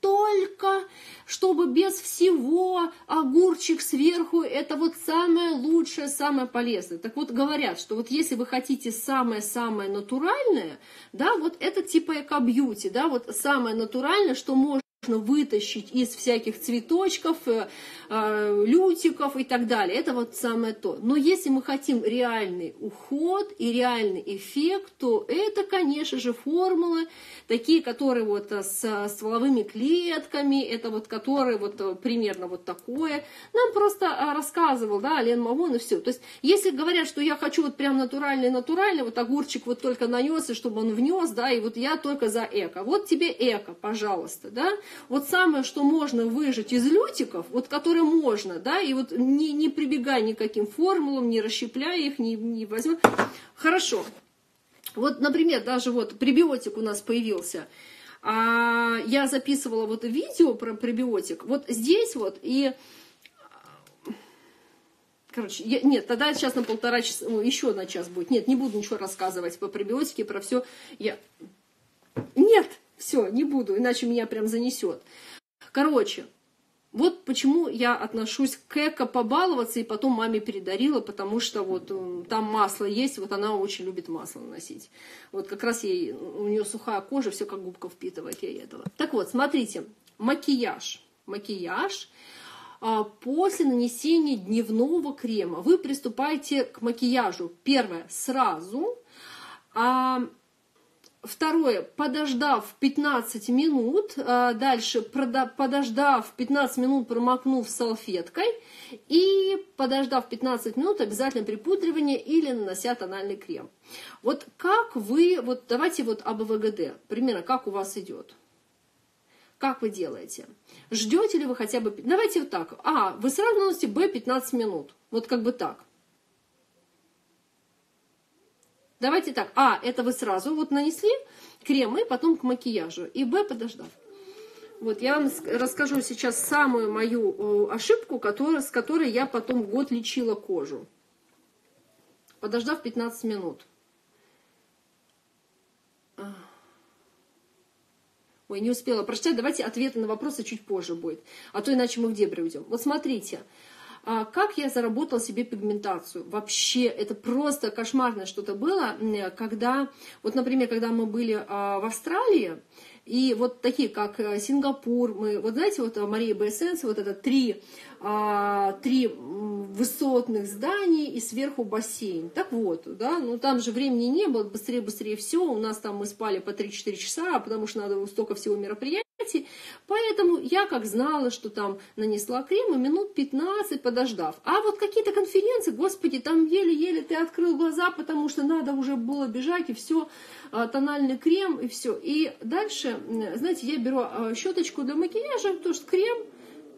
только, чтобы без всего огурчик сверху, это вот самое лучшее, самое полезное. Так вот говорят, что вот если вы хотите самое-самое натуральное, да, вот это типа эко-бьюти, да, вот самое натуральное, что можно вытащить из всяких цветочков, э, э, лютиков и так далее. Это вот самое то. Но если мы хотим реальный уход и реальный эффект, то это, конечно же, формулы, такие, которые вот э, с стволовыми клетками, это вот которые вот примерно вот такое. Нам просто рассказывал, да, Лен Мавон и все. То есть, если говорят, что я хочу вот прям натуральный-натуральный, вот огурчик вот только нанес, и чтобы он внес, да, и вот я только за эко. Вот тебе эко, пожалуйста, да вот самое, что можно выжать из лютиков, вот которые можно, да, и вот не, не прибегая никаким формулам, не расщепляя их, не, не возьмем. Хорошо. Вот, например, даже вот пребиотик у нас появился. А, я записывала вот видео про пребиотик. Вот здесь вот и... Короче, я, нет, тогда сейчас на полтора часа, еще на час будет. Нет, не буду ничего рассказывать по пребиотике, про все. Я... Нет, все, не буду, иначе меня прям занесет. Короче, вот почему я отношусь к эко побаловаться и потом маме передарила, потому что вот э, там масло есть, вот она очень любит масло наносить. Вот как раз ей, у нее сухая кожа, все как губка впитывает ей этого. Так вот, смотрите, макияж. Макияж. А, после нанесения дневного крема вы приступаете к макияжу. Первое, сразу. А Второе, подождав 15 минут, а, дальше подождав 15 минут, промокнув салфеткой, и подождав 15 минут, обязательно припудривание или нанося тональный крем. Вот как вы, вот давайте вот об ВГД, примерно как у вас идет. Как вы делаете? Ждете ли вы хотя бы... Давайте вот так. А, вы сразу наносите Б 15 минут. Вот как бы так. Давайте так. А, это вы сразу вот нанесли крем и потом к макияжу. И Б, подождав. Вот я вам расскажу сейчас самую мою ошибку, которая, с которой я потом год лечила кожу. Подождав 15 минут. Ой, не успела прочитать. Давайте ответы на вопросы чуть позже будет. А то иначе мы в дебри уйдем. Вот смотрите. А как я заработала себе пигментацию? Вообще, это просто кошмарное что-то было, когда, вот, например, когда мы были а, в Австралии, и вот такие, как э, Сингапур, мы, вот знаете, вот Мария Бэссенс, вот это три, а, три высотных зданий и сверху бассейн. Так вот, да, ну там же времени не было, быстрее-быстрее все, у нас там мы спали по 3-4 часа, потому что надо столько всего мероприятий, Поэтому я как знала, что там нанесла крем, и минут 15 подождав. А вот какие-то конференции, господи, там еле-еле ты открыл глаза, потому что надо уже было бежать, и все, а, тональный крем, и все. И дальше, знаете, я беру а, щеточку для макияжа, потому что крем,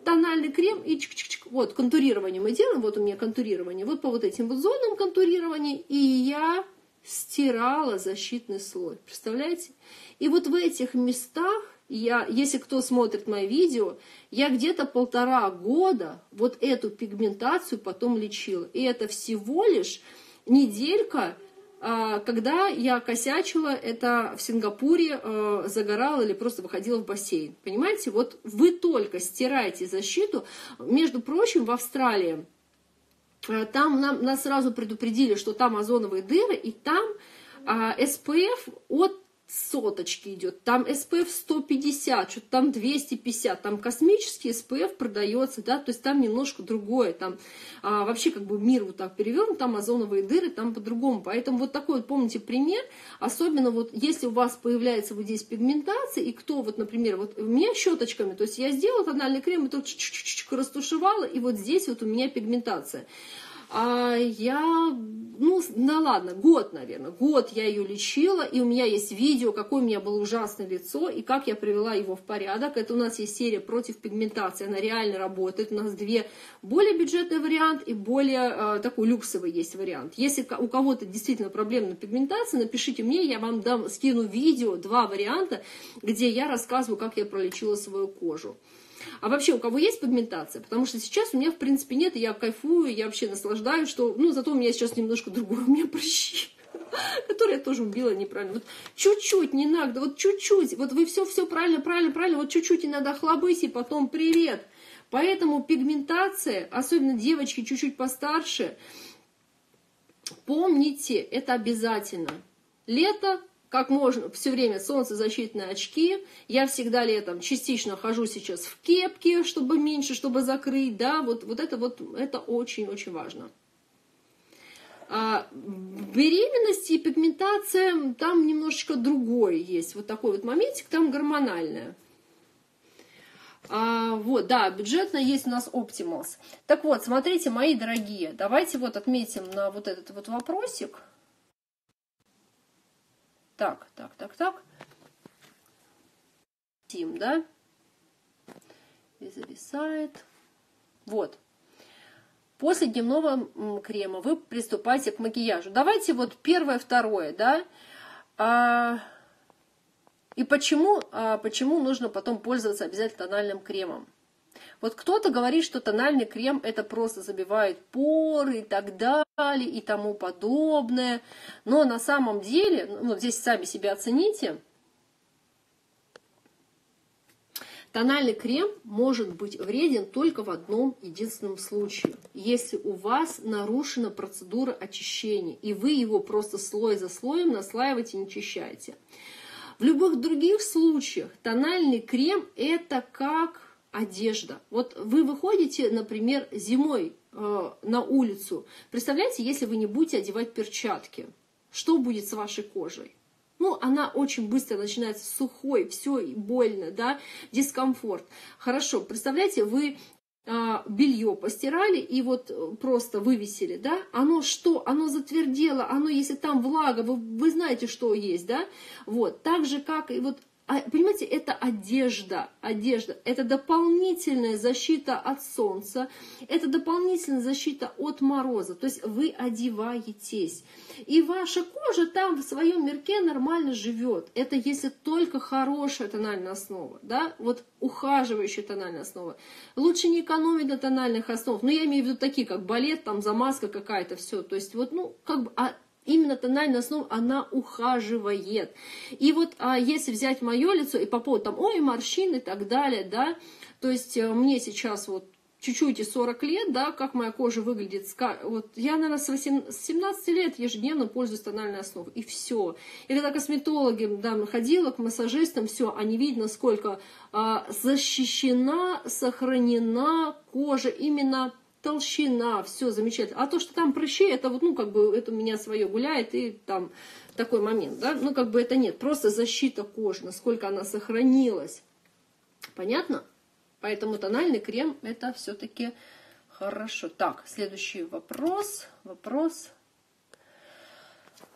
тональный крем и чик -чик -чик. вот контурирование мы делаем, вот у меня контурирование, вот по вот этим вот зонам контурирования, и я стирала защитный слой, представляете? И вот в этих местах я, если кто смотрит мои видео, я где-то полтора года вот эту пигментацию потом лечила. И это всего лишь неделька, а, когда я косячила, это в Сингапуре а, загорала или просто выходила в бассейн. Понимаете, вот вы только стираете защиту. Между прочим, в Австралии а, там нам, нас сразу предупредили, что там озоновые дыры, и там SPF от соточки идет, там SPF 150, что-то там 250, там космический SPF продается, да, то есть там немножко другое, там а, вообще как бы мир вот так перевернут, там озоновые дыры, там по-другому, поэтому вот такой вот, помните, пример, особенно вот если у вас появляется вот здесь пигментация, и кто вот, например, вот у меня щеточками, то есть я сделала тональный крем, и тут чуть-чуть растушевала, и вот здесь вот у меня пигментация, а я, ну, да ладно, год, наверное, год я ее лечила, и у меня есть видео, какое у меня было ужасное лицо, и как я привела его в порядок. Это у нас есть серия против пигментации, она реально работает. У нас две более бюджетный вариант и более э, такой люксовый есть вариант. Если у кого-то действительно проблема на пигментации, напишите мне, я вам дам, скину видео, два варианта, где я рассказываю, как я пролечила свою кожу. А вообще, у кого есть пигментация? Потому что сейчас у меня, в принципе, нет, и я кайфую, я вообще наслаждаюсь, что, ну, зато у меня сейчас немножко другое, у меня прыщи. который я тоже убила неправильно. Вот чуть-чуть не надо, вот чуть-чуть, вот вы все-все правильно, правильно, правильно, вот чуть-чуть иногда хлобысь, и потом привет. Поэтому пигментация, особенно девочки чуть-чуть постарше, помните, это обязательно. Лето, как можно, все время солнцезащитные очки. Я всегда летом частично хожу сейчас в кепке, чтобы меньше, чтобы закрыть, да, вот, вот это вот, это очень-очень важно. А беременности и пигментация, там немножечко другой есть, вот такой вот моментик, там гормональная. А, вот, да, бюджетно есть у нас Optimals. Так вот, смотрите, мои дорогие, давайте вот отметим на вот этот вот вопросик. Так, так, так, так. Тим, да? И зависает. Вот. После дневного крема вы приступаете к макияжу. Давайте вот первое, второе, да? А, и почему, а, почему нужно потом пользоваться обязательно тональным кремом? Вот кто-то говорит, что тональный крем это просто забивает поры и так далее и тому подобное. Но на самом деле, ну, здесь сами себя оцените, Тональный крем может быть вреден только в одном единственном случае. Если у вас нарушена процедура очищения, и вы его просто слой за слоем наслаиваете и не очищаете. В любых других случаях тональный крем это как одежда. Вот вы выходите, например, зимой э, на улицу. Представляете, если вы не будете одевать перчатки, что будет с вашей кожей? Ну, она очень быстро начинается сухой, все больно, да, дискомфорт. Хорошо, представляете, вы а, белье постирали и вот э, просто вывесили, да, оно что? Оно затвердело, оно, если там влага, вы, вы знаете, что есть, да, вот, так же, как и вот понимаете, это одежда, одежда, это дополнительная защита от солнца, это дополнительная защита от мороза, то есть вы одеваетесь, и ваша кожа там в своем мирке нормально живет. Это если только хорошая тональная основа, да, вот ухаживающая тональная основа. Лучше не экономить на тональных основах, но я имею в виду такие, как балет, там замазка какая-то, все, то есть вот, ну, как бы, а Именно тональная основа, она ухаживает. И вот а если взять мое лицо и по поводу там, ой, морщины и так далее, да, то есть э, мне сейчас вот чуть-чуть и 40 лет, да, как моя кожа выглядит. Вот я, наверное, с, 18, с 17 лет ежедневно пользуюсь тональной основой, и все. И когда косметологи, да, ходила к массажистам, все, они видят, насколько а, защищена, сохранена кожа именно толщина, все замечательно. А то, что там прыщи, это вот, ну, как бы, это у меня свое гуляет, и там такой момент, да, ну, как бы это нет, просто защита кожи, насколько она сохранилась. Понятно? Поэтому тональный крем это все-таки хорошо. Так, следующий вопрос, вопрос.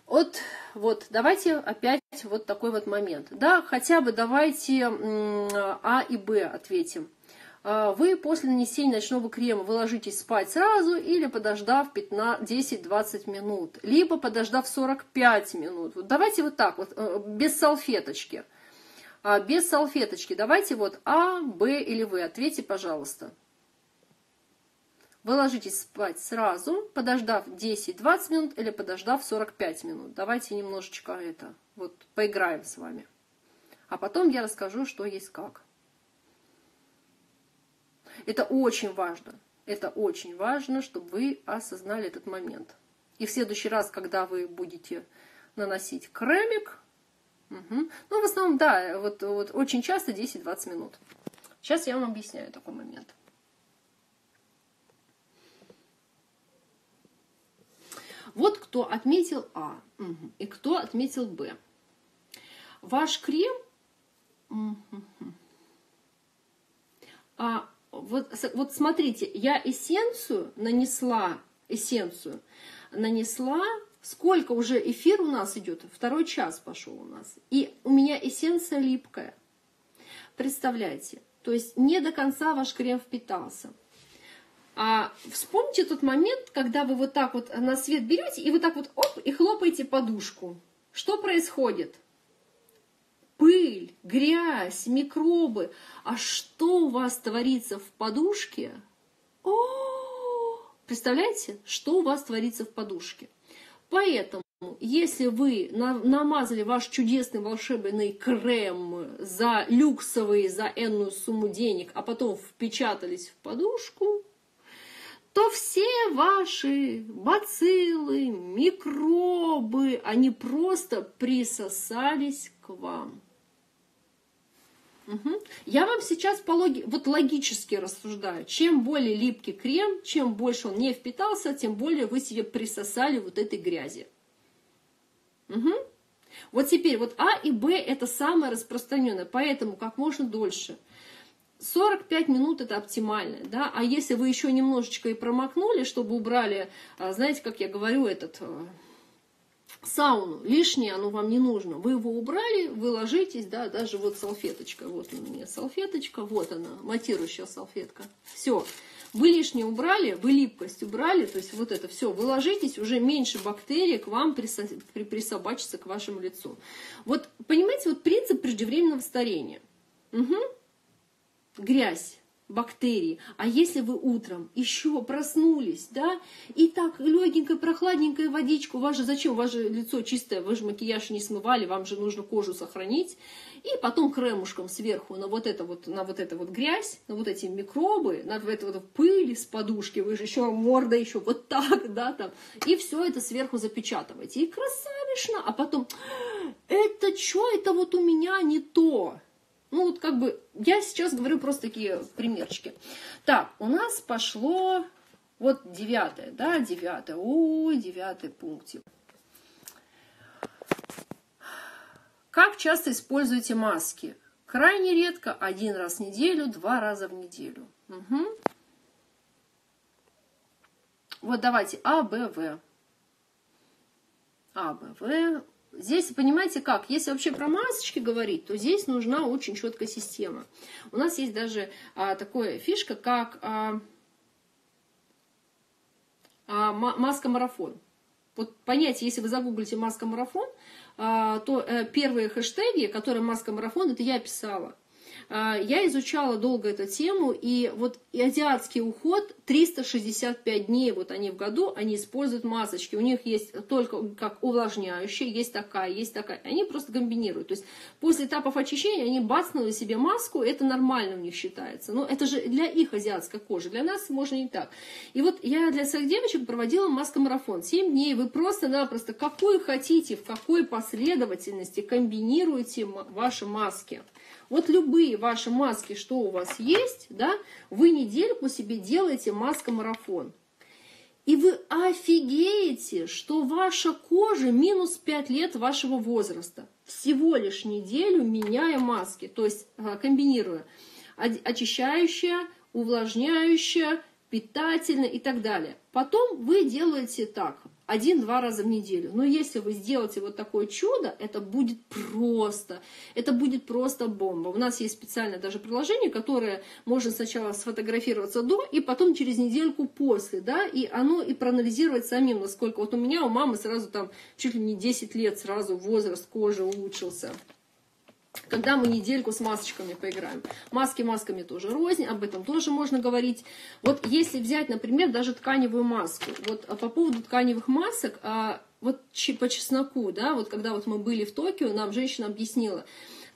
Вот, вот, давайте опять вот такой вот момент. Да, хотя бы давайте А и Б ответим. А, вы после нанесения ночного крема вы ложитесь спать сразу или подождав 10-20 минут, либо подождав 45 минут. Вот давайте вот так вот, э, без салфеточки. А, без салфеточки. Давайте вот А, Б или В. Ответьте, пожалуйста. Вы ложитесь спать сразу, подождав 10-20 минут или подождав 45 минут. Давайте немножечко это, вот поиграем с вами. А потом я расскажу, что есть как. Это очень важно. Это очень важно, чтобы вы осознали этот момент. И в следующий раз, когда вы будете наносить кремик, угу, ну, в основном, да, вот, вот очень часто 10-20 минут. Сейчас я вам объясняю такой момент. Вот кто отметил А угу, и кто отметил Б. Ваш крем угу, а, вот, вот смотрите, я эссенцию нанесла, эссенцию нанесла, сколько уже эфир у нас идет, второй час пошел у нас, и у меня эссенция липкая. Представляете, то есть не до конца ваш крем впитался. А вспомните тот момент, когда вы вот так вот на свет берете и вот так вот оп, и хлопаете подушку. Что происходит? Пыль, грязь, микробы. А что у вас творится в подушке? О, представляете, что у вас творится в подушке? Поэтому если вы намазали ваш чудесный волшебный крем за люксовый, за энную сумму денег, а потом впечатались в подушку, то все ваши бациллы, микробы, они просто присосались к вам. Угу. Я вам сейчас по логи... вот логически рассуждаю. Чем более липкий крем, чем больше он не впитался, тем более вы себе присосали вот этой грязи. Угу. Вот теперь вот А и Б это самое распространенное, поэтому как можно дольше. 45 минут это оптимально, да, а если вы еще немножечко и промокнули, чтобы убрали, а, знаете, как я говорю, этот а, сауну, лишнее оно вам не нужно. Вы его убрали, вы ложитесь, да, даже вот салфеточка, вот у меня салфеточка, вот она, матирующая салфетка. Все, вы лишнее убрали, вы липкость убрали, то есть вот это все, вы ложитесь, уже меньше бактерий к вам присо, при, присобачится к вашему лицу. Вот понимаете, вот принцип преждевременного старения. Угу. Грязь бактерии. А если вы утром еще проснулись, да, и так легенькая, прохладненькая водичку, же зачем, же лицо чистое, вы же макияж не смывали, вам же нужно кожу сохранить, и потом кремушком сверху на вот это вот, на вот это вот грязь, на вот эти микробы, на вот это вот пыль с подушки, вы же еще морда еще вот так, да, там, и все это сверху запечатываете, и красавично, а потом, это что, это вот у меня не то, ну, вот как бы, я сейчас говорю просто такие примерчики. Так, у нас пошло вот девятое, да, девятое. Ой, девятый пунктик. Как часто используете маски? Крайне редко, один раз в неделю, два раза в неделю. Угу. Вот давайте А, Б, В. А, Б, В. Здесь, понимаете как, если вообще про масочки говорить, то здесь нужна очень четкая система. У нас есть даже а, такая фишка, как а, а, маска-марафон. Вот понятие, если вы загуглите маска-марафон, а, то а, первые хэштеги, которые маска-марафон, это я писала. А, я изучала долго эту тему, и вот и азиатский уход 365 дней, вот они в году, они используют масочки. У них есть только как увлажняющая, есть такая, есть такая. Они просто комбинируют. То есть после этапов очищения они бацнули себе маску, это нормально у них считается. Но это же для их азиатской кожи, для нас можно не так. И вот я для своих девочек проводила маскомарафон. 7 дней вы просто-напросто какую хотите, в какой последовательности комбинируете ваши маски. Вот любые ваши маски, что у вас есть, да, вы недельку себе делаете маска-марафон. И вы офигеете, что ваша кожа минус 5 лет вашего возраста. Всего лишь неделю меняя маски, то есть комбинируя очищающая, увлажняющая, питательная и так далее. Потом вы делаете так один-два раза в неделю. Но если вы сделаете вот такое чудо, это будет просто, это будет просто бомба. У нас есть специальное даже приложение, которое можно сначала сфотографироваться до и потом через недельку после, да, и оно и проанализировать самим, насколько вот у меня, у мамы сразу там чуть ли не 10 лет сразу возраст кожи улучшился когда мы недельку с масочками поиграем. Маски масками тоже рознь, об этом тоже можно говорить. Вот если взять, например, даже тканевую маску, вот а по поводу тканевых масок, а, вот по чесноку, да, вот когда вот мы были в Токио, нам женщина объяснила,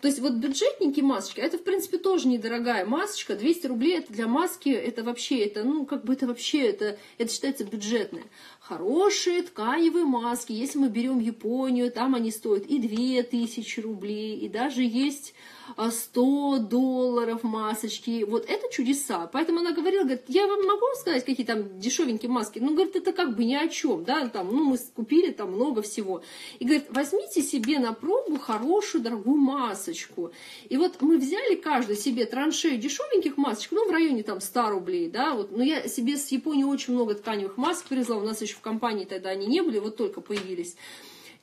то есть вот бюджетненькие масочки, это в принципе тоже недорогая масочка, 200 рублей это для маски, это вообще, это, ну, как бы это вообще, это, это считается бюджетное хорошие тканевые маски. Если мы берем Японию, там они стоят и 2000 рублей, и даже есть 100 а, долларов масочки. Вот это чудеса. Поэтому она говорила, говорит, я вам могу сказать, какие там дешевенькие маски? Ну, говорит, это как бы ни о чем, да, там, ну, мы купили там много всего. И говорит, возьмите себе на пробу хорошую, дорогую масочку. И вот мы взяли каждый себе траншею дешевеньких масочек, ну, в районе там 100 рублей, да, вот, но я себе с Японии очень много тканевых масок привезла, у нас еще в компании тогда они не были, вот только появились.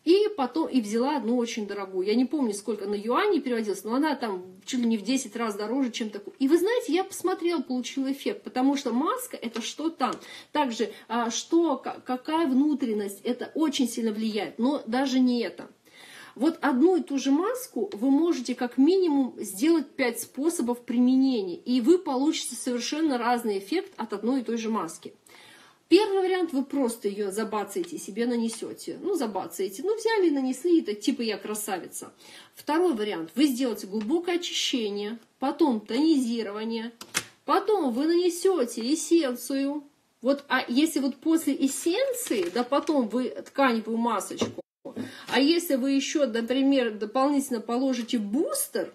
И потом и взяла одну очень дорогую. Я не помню, сколько на юани переводилась, но она там чуть ли не в 10 раз дороже, чем такую. И вы знаете, я посмотрела, получила эффект, потому что маска это что там. Также, а, что, какая внутренность, это очень сильно влияет. Но даже не это. Вот одну и ту же маску вы можете как минимум сделать 5 способов применения, и вы получите совершенно разный эффект от одной и той же маски. Первый вариант, вы просто ее забацаете, себе нанесете. Ну, забацаете. Ну, взяли и нанесли, это типа я красавица. Второй вариант, вы сделаете глубокое очищение, потом тонизирование, потом вы нанесете эссенцию. Вот, а если вот после эссенции, да потом вы тканевую масочку, а если вы еще, например, дополнительно положите бустер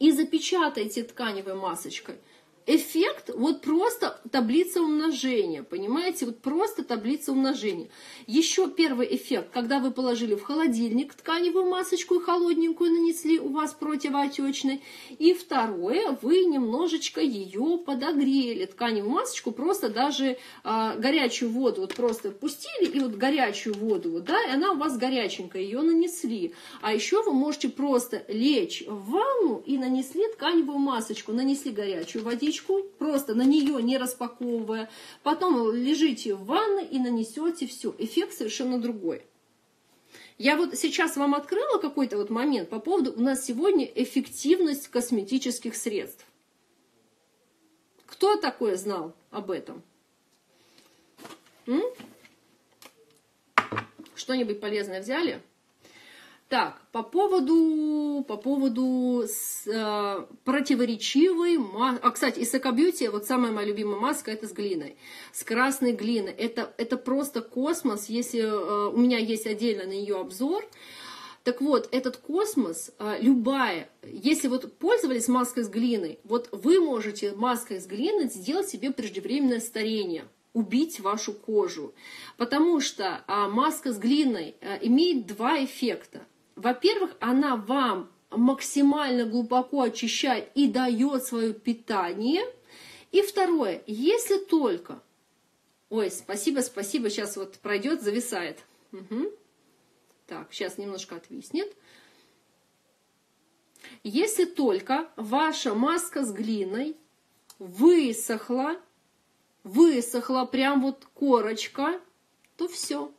и запечатаете тканевой масочкой – эффект вот просто таблица умножения, понимаете, вот просто таблица умножения. Еще первый эффект, когда вы положили в холодильник тканевую масочку и холодненькую нанесли, у вас противоотечной. И второе, вы немножечко ее подогрели, тканевую масочку, просто даже а, горячую воду вот просто пустили, и вот горячую воду, вот, да, и она у вас горяченькая, ее нанесли. А еще вы можете просто лечь в ванну и нанесли тканевую масочку, нанесли горячую водичку, водичку, просто на нее не распаковывая. Потом лежите в ванной и нанесете все. Эффект совершенно другой. Я вот сейчас вам открыла какой-то вот момент по поводу, у нас сегодня эффективность косметических средств. Кто такое знал об этом? Что-нибудь полезное взяли? Так, по поводу, по поводу с, э, противоречивой, а, кстати, из Экобьюти, вот самая моя любимая маска, это с глиной, с красной глиной. Это, это просто космос, если э, у меня есть отдельно на нее обзор. Так вот, этот космос, э, любая, если вот пользовались маской с глиной, вот вы можете маской с глиной сделать себе преждевременное старение убить вашу кожу. Потому что а, маска с глиной а, имеет два эффекта во-первых, она вам максимально глубоко очищает и дает свое питание. И второе, если только... Ой, спасибо, спасибо, сейчас вот пройдет, зависает. Угу. Так, сейчас немножко отвиснет. Если только ваша маска с глиной высохла, высохла прям вот корочка, то все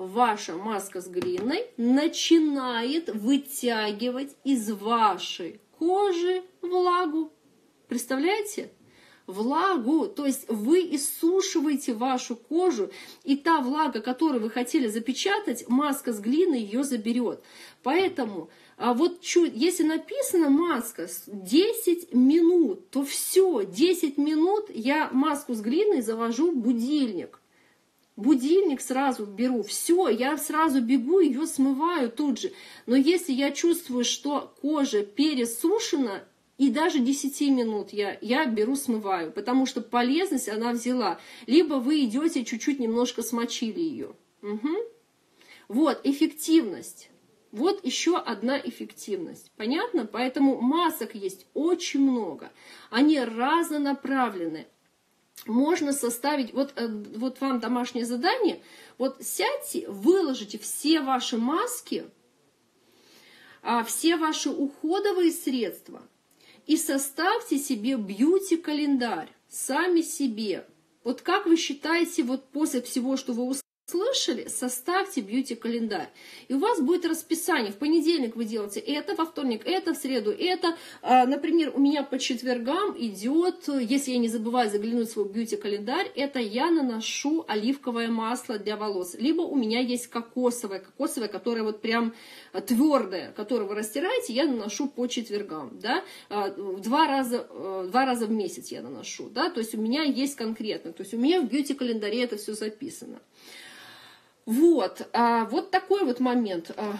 ваша маска с глиной начинает вытягивать из вашей кожи влагу. Представляете? Влагу, то есть вы иссушиваете вашу кожу, и та влага, которую вы хотели запечатать, маска с глиной ее заберет. Поэтому а вот чуть, если написано маска 10 минут, то все, 10 минут я маску с глиной завожу в будильник будильник сразу беру, все, я сразу бегу, ее смываю тут же. Но если я чувствую, что кожа пересушена, и даже 10 минут я, я беру, смываю, потому что полезность она взяла. Либо вы идете, чуть-чуть немножко смочили ее. Угу. Вот, эффективность. Вот еще одна эффективность. Понятно? Поэтому масок есть очень много. Они разнонаправленные можно составить, вот, э, вот вам домашнее задание, вот сядьте, выложите все ваши маски, а, все ваши уходовые средства и составьте себе бьюти-календарь, сами себе. Вот как вы считаете, вот после всего, что вы слышали, составьте бьюти-календарь. И у вас будет расписание. В понедельник вы делаете это, во вторник это, в среду это. А, например, у меня по четвергам идет, если я не забываю заглянуть в свой бьюти-календарь, это я наношу оливковое масло для волос. Либо у меня есть кокосовое, кокосовое, которое вот прям твердое, которое вы растираете, я наношу по четвергам. Да? А, два, раза, два раза в месяц я наношу. Да? То есть у меня есть конкретно. То есть у меня в бьюти-календаре это все записано. Вот, а, вот такой вот момент. А,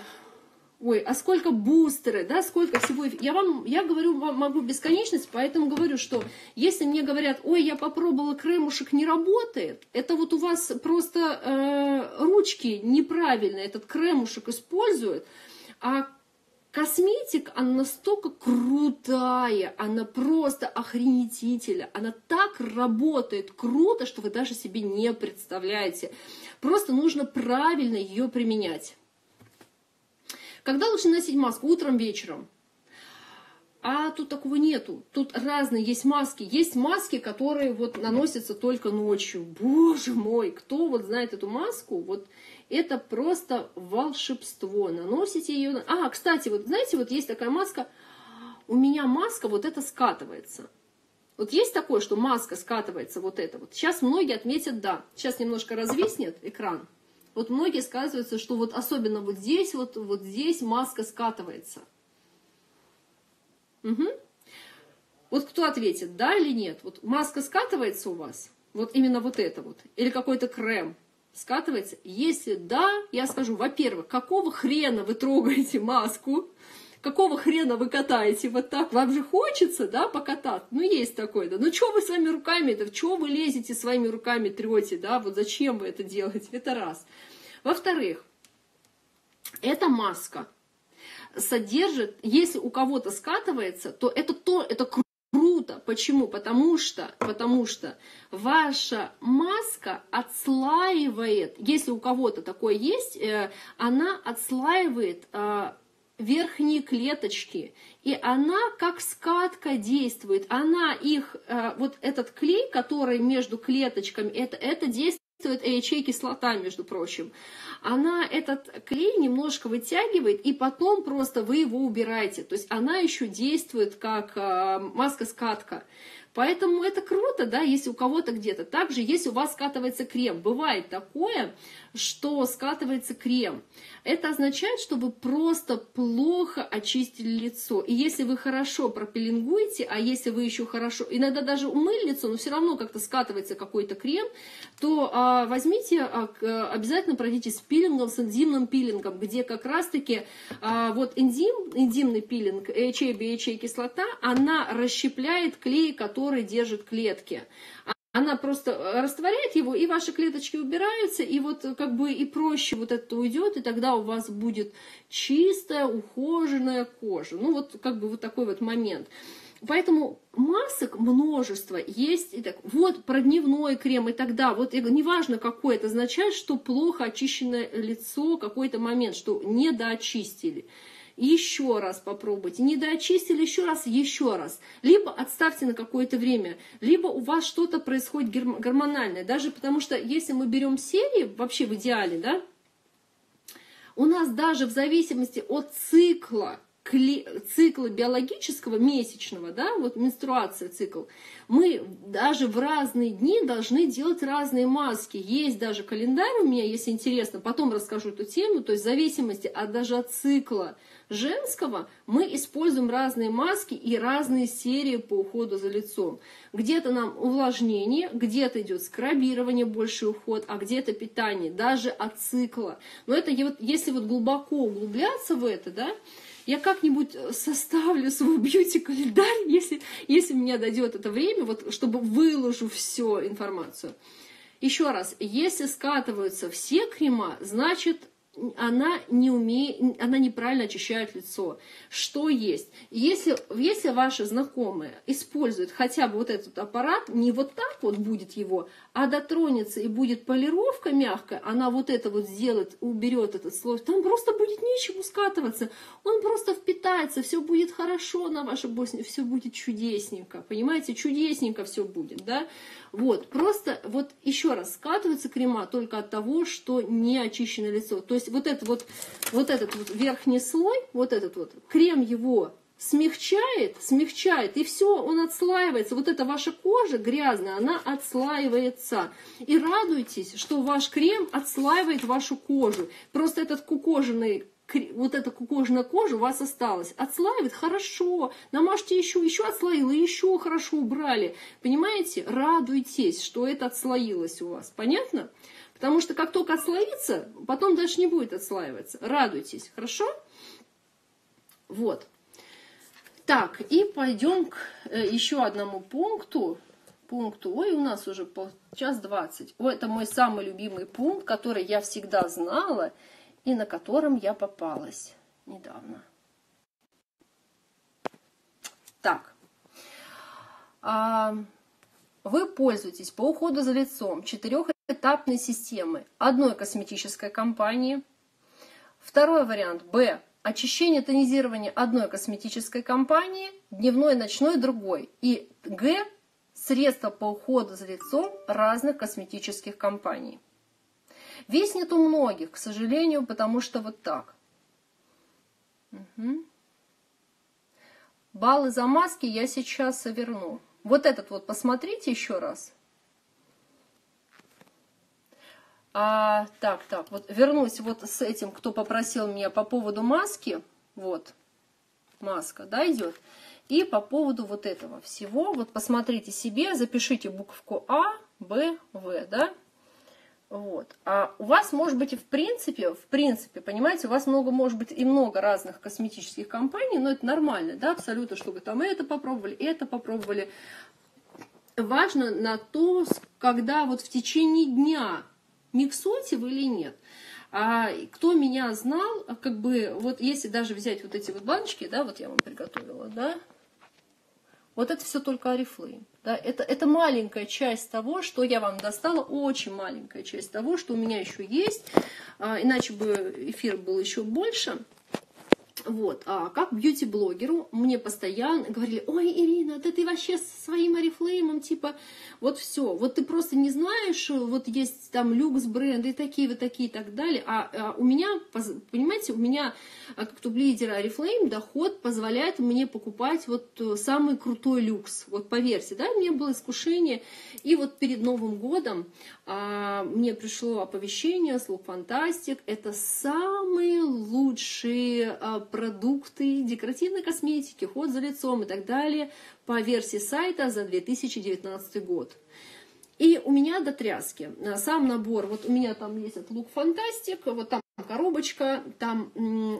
ой, а сколько бустеры, да, сколько всего. Я вам, я говорю, вам могу бесконечность, поэтому говорю, что если мне говорят, ой, я попробовала кремушек, не работает, это вот у вас просто э, ручки неправильно этот кремушек используют, а Косметик, она настолько крутая, она просто охренетительная, она так работает круто, что вы даже себе не представляете. Просто нужно правильно ее применять. Когда лучше носить маску? Утром, вечером. А тут такого нету. Тут разные есть маски. Есть маски, которые вот наносятся только ночью. Боже мой, кто вот знает эту маску? Вот это просто волшебство. Наносите ее. А, кстати, вот знаете, вот есть такая маска. У меня маска вот это скатывается. Вот есть такое, что маска скатывается вот это вот. Сейчас многие отметят да. Сейчас немножко развиснет экран. Вот многие сказываются, что вот особенно вот здесь, вот, вот здесь маска скатывается. Угу. Вот кто ответит, да или нет? Вот маска скатывается у вас? Вот именно вот это вот. Или какой-то крем скатывается? Если да, я скажу, во-первых, какого хрена вы трогаете маску? Какого хрена вы катаете вот так? Вам же хочется, да, покатать? Ну, есть такое, да. Ну, что вы своими руками, да, что вы лезете своими руками, трете, да, вот зачем вы это делаете? Это раз. Во-вторых, эта маска содержит, если у кого-то скатывается, то это то, это круто. Почему? Потому что, потому что ваша маска отслаивает, если у кого-то такое есть, э, она отслаивает э, верхние клеточки, и она как скатка действует, она их, э, вот этот клей, который между клеточками, это, это действует AHA кислота, между прочим. Она этот клей немножко вытягивает, и потом просто вы его убираете. То есть она еще действует как э, маска-скатка. Поэтому это круто, да, если у кого-то где-то. Также, если у вас скатывается крем, бывает такое, что скатывается крем. Это означает, что вы просто плохо очистили лицо. И если вы хорошо пропилингуете, а если вы еще хорошо, иногда даже умыли лицо, но все равно как-то скатывается какой-то крем, то а, возьмите, а, обязательно пройдите с пилингом, с энзимным пилингом, где как раз-таки а, вот энзим, энзимный пилинг, AHA, BHA кислота, она расщепляет клей, который держит клетки. Она просто э, растворяет его, и ваши клеточки убираются, и вот как бы и проще вот это уйдет, и тогда у вас будет чистая, ухоженная кожа. Ну вот как бы вот такой вот момент. Поэтому масок множество есть. И так, вот про дневной крем и тогда. Вот неважно какой, это означает, что плохо очищенное лицо какой-то момент, что не доочистили еще раз попробуйте, не доочистили еще раз, еще раз. Либо отставьте на какое-то время, либо у вас что-то происходит гормональное. Даже потому что если мы берем серии, вообще в идеале, да, у нас даже в зависимости от цикла, цикла биологического, месячного, да, вот менструация цикл, мы даже в разные дни должны делать разные маски. Есть даже календарь у меня, если интересно, потом расскажу эту тему, то есть в зависимости от даже от цикла женского мы используем разные маски и разные серии по уходу за лицом. Где-то нам увлажнение, где-то идет скрабирование, больший уход, а где-то питание, даже от цикла. Но это если вот глубоко углубляться в это, да, я как-нибудь составлю свой бьюти-календарь, если, если меня дойдет это время, вот, чтобы выложу всю информацию. Еще раз, если скатываются все крема, значит она не умеет, она неправильно очищает лицо. Что есть? Если, если ваши знакомые используют хотя бы вот этот аппарат, не вот так вот будет его, а дотронется и будет полировка мягкая, она вот это вот сделает, уберет этот слой, там просто будет нечему скатываться. Он просто впитается, все будет хорошо на вашей босне, все будет чудесненько. Понимаете, чудесненько все будет, да? Вот, просто вот еще раз скатываются крема только от того, что не очищено лицо. То есть вот этот вот, вот этот вот верхний слой, вот этот вот, крем его смягчает, смягчает, и все, он отслаивается. Вот эта ваша кожа грязная, она отслаивается. И радуйтесь, что ваш крем отслаивает вашу кожу. Просто этот кукоженный вот эта кожаная кожа у вас осталась. Отслаивает хорошо. Намажьте еще, еще отслоило, еще хорошо убрали. Понимаете? Радуйтесь, что это отслоилось у вас. Понятно? Потому что как только отслоится, потом дальше не будет отслаиваться. Радуйтесь, хорошо? Вот. Так, и пойдем к э, еще одному пункту. Пункту. Ой, у нас уже по час двадцать. Это мой самый любимый пункт, который я всегда знала и на котором я попалась недавно. Так, а, вы пользуетесь по уходу за лицом четырехэтапной системой одной косметической компании. Второй вариант Б. Очищение тонизирования одной косметической компании, дневной, ночной другой. И Г. Средства по уходу за лицом разных косметических компаний. Виснет у многих, к сожалению, потому что вот так. Угу. Баллы за маски я сейчас верну. Вот этот вот посмотрите еще раз. А, так, так, вот вернусь вот с этим, кто попросил меня по поводу маски. Вот, маска, да, идет. И по поводу вот этого всего, вот посмотрите себе, запишите буковку А, Б, В, да. Вот. А у вас может быть и в принципе, в принципе, понимаете, у вас много, может быть и много разных косметических компаний, но это нормально, да, абсолютно, чтобы там это попробовали, это попробовали. Важно на то, когда вот в течение дня миксуете вы или нет. А кто меня знал, как бы, вот если даже взять вот эти вот баночки, да, вот я вам приготовила, да, вот это все только Oriflame. Да? Это, это маленькая часть того, что я вам достала, очень маленькая часть того, что у меня еще есть, а, иначе бы эфир был еще больше. Вот, а как бьюти-блогеру мне постоянно говорили, ой, Ирина, да ты вообще со своим орифлеймом, типа, вот все, вот ты просто не знаешь, вот есть там люкс бренды такие, вот такие и так далее, а, а у меня, понимаете, у меня а, как топ-лидера орифлейм доход позволяет мне покупать вот э, самый крутой люкс, вот поверьте, да, у меня было искушение, и вот перед Новым годом мне пришло оповещение с Look Fantastic, это самые лучшие а, продукты декоративной косметики, ход за лицом и так далее по версии сайта за 2019 год. И у меня до тряски. Сам набор, вот у меня там есть этот Look Fantastic, вот там коробочка, там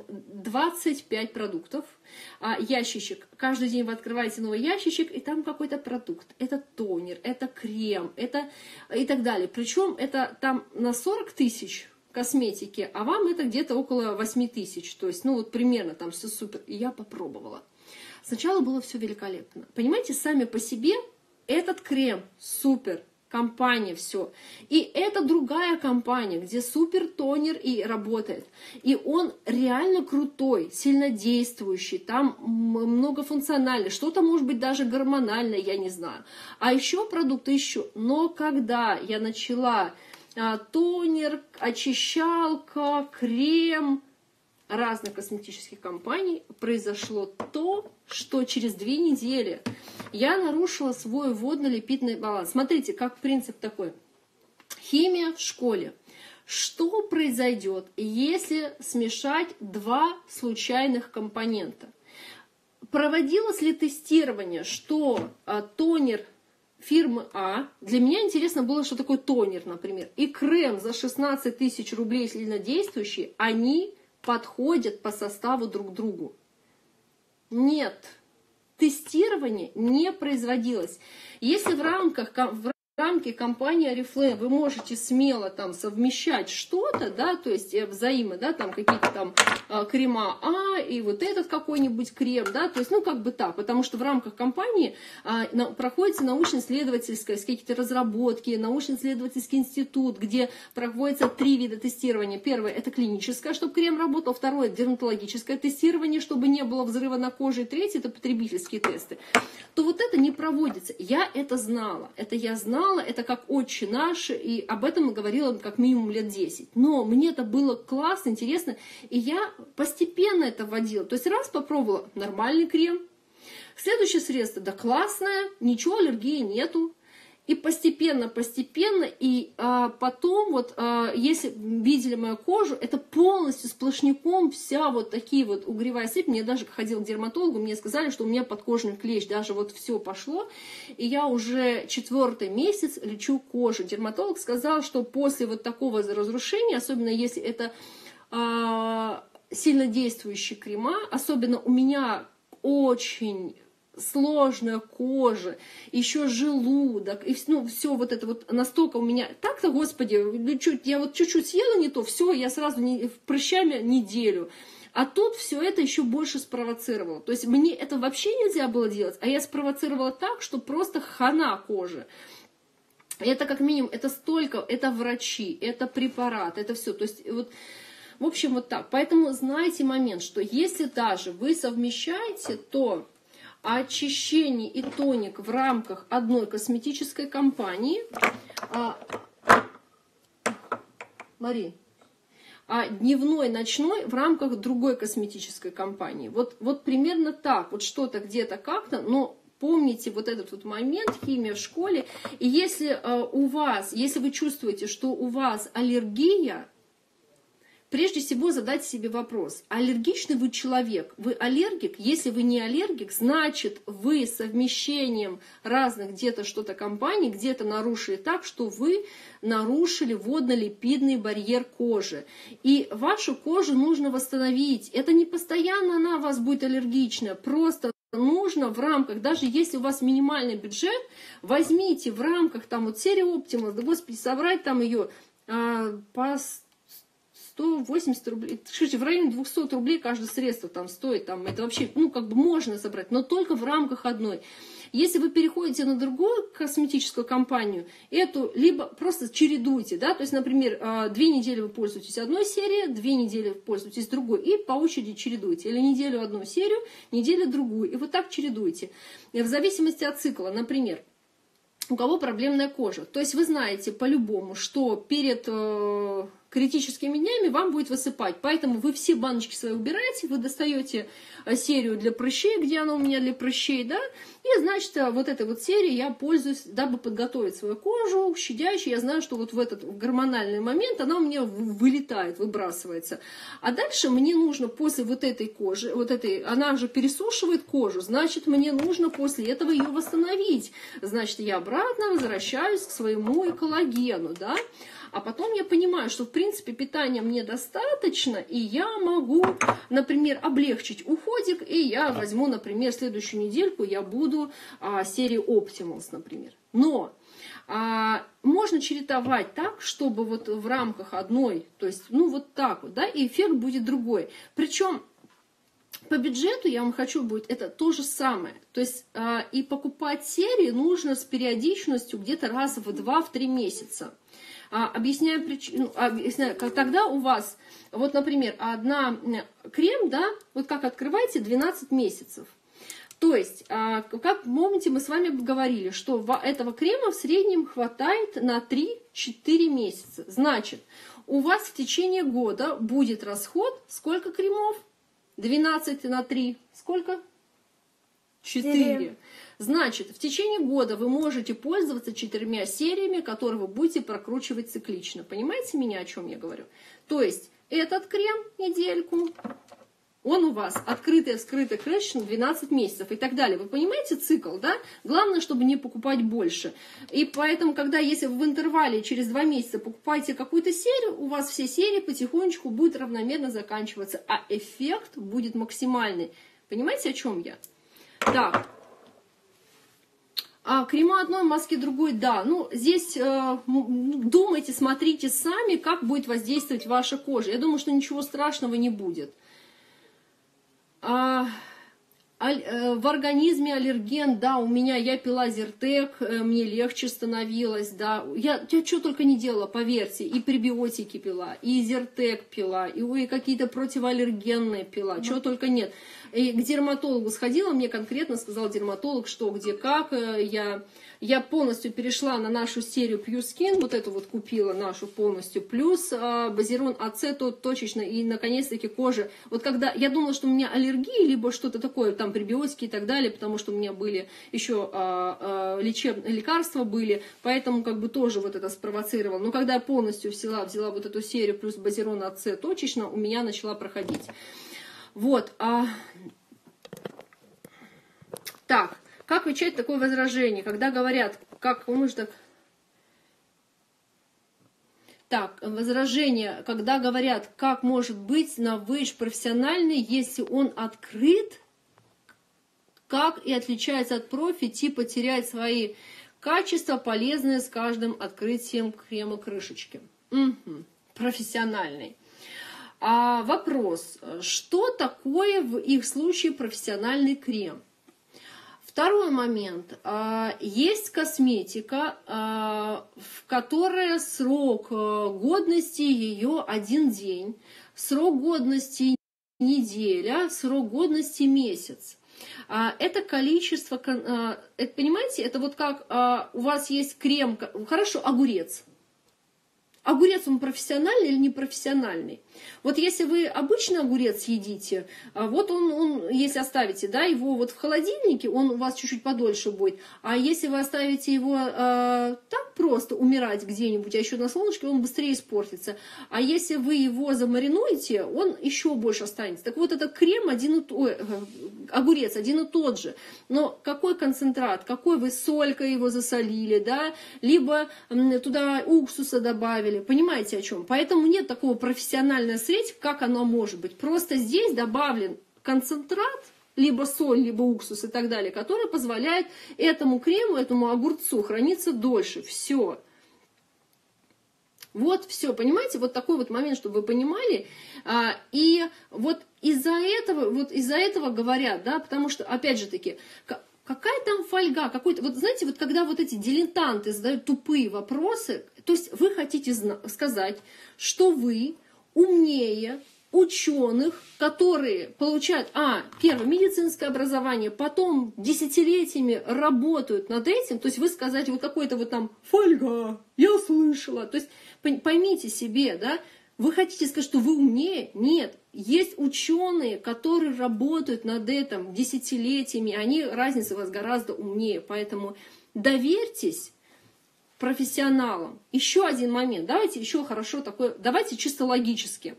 25 продуктов, а ящичек. Каждый день вы открываете новый ящичек, и там какой-то продукт. Это тонер, это крем, это и так далее. Причем это там на 40 тысяч косметики, а вам это где-то около 8 тысяч. То есть, ну вот примерно там все супер. И я попробовала. Сначала было все великолепно. Понимаете, сами по себе этот крем супер, компания все. И это другая компания, где супер тонер и работает. И он реально крутой, сильно действующий, там многофункциональный, что-то может быть даже гормональное, я не знаю. А еще продукты еще. Но когда я начала а, тонер, очищалка, крем разных косметических компаний, произошло то, что через две недели я нарушила свой водно-липидный баланс. Смотрите, как принцип такой. Химия в школе. Что произойдет, если смешать два случайных компонента? Проводилось ли тестирование, что а, тонер фирмы А. Для меня интересно было, что такое тонер, например. И крем за 16 тысяч рублей сильнодействующий, они подходят по составу друг другу. Нет, тестирование не производилось. Если в рамках, в рамки компании Oriflame вы можете смело там совмещать что-то, да, то есть э, взаимо, да, там какие-то там а, крема А и вот этот какой-нибудь крем, да, то есть, ну, как бы так, потому что в рамках компании а, на, проходится научно-исследовательская, какие-то разработки, научно-исследовательский институт, где проводятся три вида тестирования. Первое – это клиническое, чтобы крем работал. Второе – дерматологическое тестирование, чтобы не было взрыва на коже. И третье – это потребительские тесты. То вот это не проводится. Я это знала. Это я знала, знала, это как отче наш, и об этом говорила как минимум лет 10. Но мне это было классно, интересно, и я постепенно это вводила. То есть раз попробовала нормальный крем, следующее средство, да классное, ничего аллергии нету, и постепенно, постепенно, и а, потом вот, а, если видели мою кожу, это полностью сплошняком вся вот такие вот угревая сыпь. Мне даже ходил к дерматологу, мне сказали, что у меня подкожный клещ, даже вот все пошло. И я уже четвертый месяц лечу кожу. Дерматолог сказал, что после вот такого разрушения, особенно если это а, сильно действующие крема, особенно у меня очень сложная кожа, еще желудок, и ну, все вот это вот настолько у меня... Так-то, господи, ну, чуть, я вот чуть-чуть съела не то, все, я сразу не, прыщами неделю. А тут все это еще больше спровоцировало. То есть мне это вообще нельзя было делать, а я спровоцировала так, что просто хана кожи. Это как минимум, это столько, это врачи, это препарат, это все. То есть вот в общем, вот так. Поэтому знайте момент, что если даже вы совмещаете, то очищение и тоник в рамках одной косметической компании. А, Мари, а дневной, ночной в рамках другой косметической компании. Вот, вот примерно так, вот что-то где-то как-то, но помните вот этот вот момент, химия в школе. И если э, у вас, если вы чувствуете, что у вас аллергия, прежде всего задать себе вопрос, аллергичный вы человек, вы аллергик? Если вы не аллергик, значит вы совмещением разных где-то что-то компаний, где-то нарушили так, что вы нарушили водно-липидный барьер кожи. И вашу кожу нужно восстановить. Это не постоянно она у вас будет аллергичная, просто нужно в рамках, даже если у вас минимальный бюджет, возьмите в рамках там вот серии Optimus, да господи, собрать там ее а, по 180 рублей, слушайте, в районе 200 рублей каждое средство там стоит, там это вообще, ну, как бы можно собрать, но только в рамках одной. Если вы переходите на другую косметическую компанию, эту либо просто чередуйте, да, то есть, например, а, две недели вы пользуетесь одной серией, две недели пользуетесь другой, и по очереди чередуйте. Или неделю одну серию, неделю другую, и вот так чередуйте. В зависимости от цикла, например, у кого проблемная кожа. То есть вы знаете по-любому, что перед э, критическими днями вам будет высыпать. Поэтому вы все баночки свои убираете, вы достаете э, серию для прыщей, где она у меня для прыщей, да, и, значит, э, вот этой вот серией я пользуюсь, дабы подготовить свою кожу щадящей. Я знаю, что вот в этот гормональный момент она у меня вылетает, выбрасывается. А дальше мне нужно после вот этой кожи, вот этой, она же пересушивает кожу, значит, мне нужно после этого ее восстановить. Значит, я обратно возвращаюсь к своему коллагену, да. А потом я понимаю, что, в принципе, питания мне достаточно, и я могу, например, облегчить уходик, и я возьму, например, следующую недельку я буду а, серии Optimals, например. Но а, можно чередовать так, чтобы вот в рамках одной, то есть, ну, вот так вот, да, и эффект будет другой. Причем по бюджету я вам хочу будет это то же самое. То есть э, и покупать серии нужно с периодичностью где-то раз в два, в три месяца. А, объясняю причину, ну, объясняю, как тогда у вас, вот, например, одна крем, да, вот как открываете 12 месяцев. То есть, а, как помните, мы с вами говорили, что этого крема в среднем хватает на 3-4 месяца. Значит, у вас в течение года будет расход сколько кремов? 12 на 3. Сколько? 4. Значит, в течение года вы можете пользоваться четырьмя сериями, которые вы будете прокручивать циклично. Понимаете меня, о чем я говорю? То есть этот крем недельку, он у вас открытый, вскрытый, крышечный 12 месяцев и так далее. Вы понимаете цикл, да? Главное, чтобы не покупать больше. И поэтому, когда если в интервале через 2 месяца покупаете какую-то серию, у вас все серии потихонечку будут равномерно заканчиваться, а эффект будет максимальный. Понимаете, о чем я? Так, а крема одной, маски другой, да. Ну, здесь э, думайте, смотрите сами, как будет воздействовать ваша кожа. Я думаю, что ничего страшного не будет. А, в организме аллерген, да, у меня, я пила Зертек, э, мне легче становилось, да, я, я что только не делала, поверьте, и пребиотики пила, и Зертек пила, и, и какие-то противоаллергенные пила, mm. чего только нет. И к дерматологу сходила, мне конкретно сказал дерматолог, что, где, как, э, я я полностью перешла на нашу серию Pure Skin, вот эту вот купила нашу полностью, плюс э, базирон АЦ точечно, и наконец-таки кожа. Вот когда я думала, что у меня аллергия, либо что-то такое, там пребиотики и так далее, потому что у меня были еще э, э, лечеб... лекарства были, поэтому как бы тоже вот это спровоцировало. Но когда я полностью взяла, взяла вот эту серию плюс базирон АЦ точечно, у меня начала проходить. Вот. А... Так. Как отвечать такое возражение, когда говорят, как он может так... Так, возражение, когда говорят, как может быть на выш профессиональный, если он открыт, как и отличается от профи, типа теряет свои качества, полезные с каждым открытием крема крышечки. Угу. Профессиональный. А вопрос, что такое в их случае профессиональный крем? Второй момент. А, есть косметика, а, в которой срок э, годности ее один день, срок годности неделя, срок годности месяц. А, это количество, это, понимаете, это вот как у вас есть крем, хорошо, огурец. огурец он профессиональный или непрофессиональный. Вот если вы обычный огурец едите, а вот он, он, если оставите, да, его вот в холодильнике, он у вас чуть-чуть подольше будет. А если вы оставите его э, так просто умирать где-нибудь, а еще на солнышке, он быстрее испортится. А если вы его замаринуете, он еще больше останется. Так вот, этот крем один и тот, э, огурец один и тот же. Но какой концентрат, какой вы солькой его засолили, да, либо туда уксуса добавили, понимаете о чем? Поэтому нет такого профессионального средь, как оно может быть. Просто здесь добавлен концентрат, либо соль, либо уксус и так далее, который позволяет этому крему, этому огурцу храниться дольше. Все. Вот все, понимаете, вот такой вот момент, чтобы вы понимали. А, и вот из-за этого, вот из-за этого говорят, да, потому что, опять же таки, какая там фольга, какой-то, вот знаете, вот когда вот эти дилетанты задают тупые вопросы, то есть вы хотите сказать, что вы умнее ученых, которые получают, а, первое, медицинское образование, потом десятилетиями работают над этим, то есть вы сказать вот какой-то вот там фольга, я слышала, то есть поймите себе, да, вы хотите сказать, что вы умнее? Нет. Есть ученые, которые работают над этим десятилетиями, они, разница у вас гораздо умнее, поэтому доверьтесь профессионалам. Еще один момент, давайте еще хорошо такой, давайте чисто логически.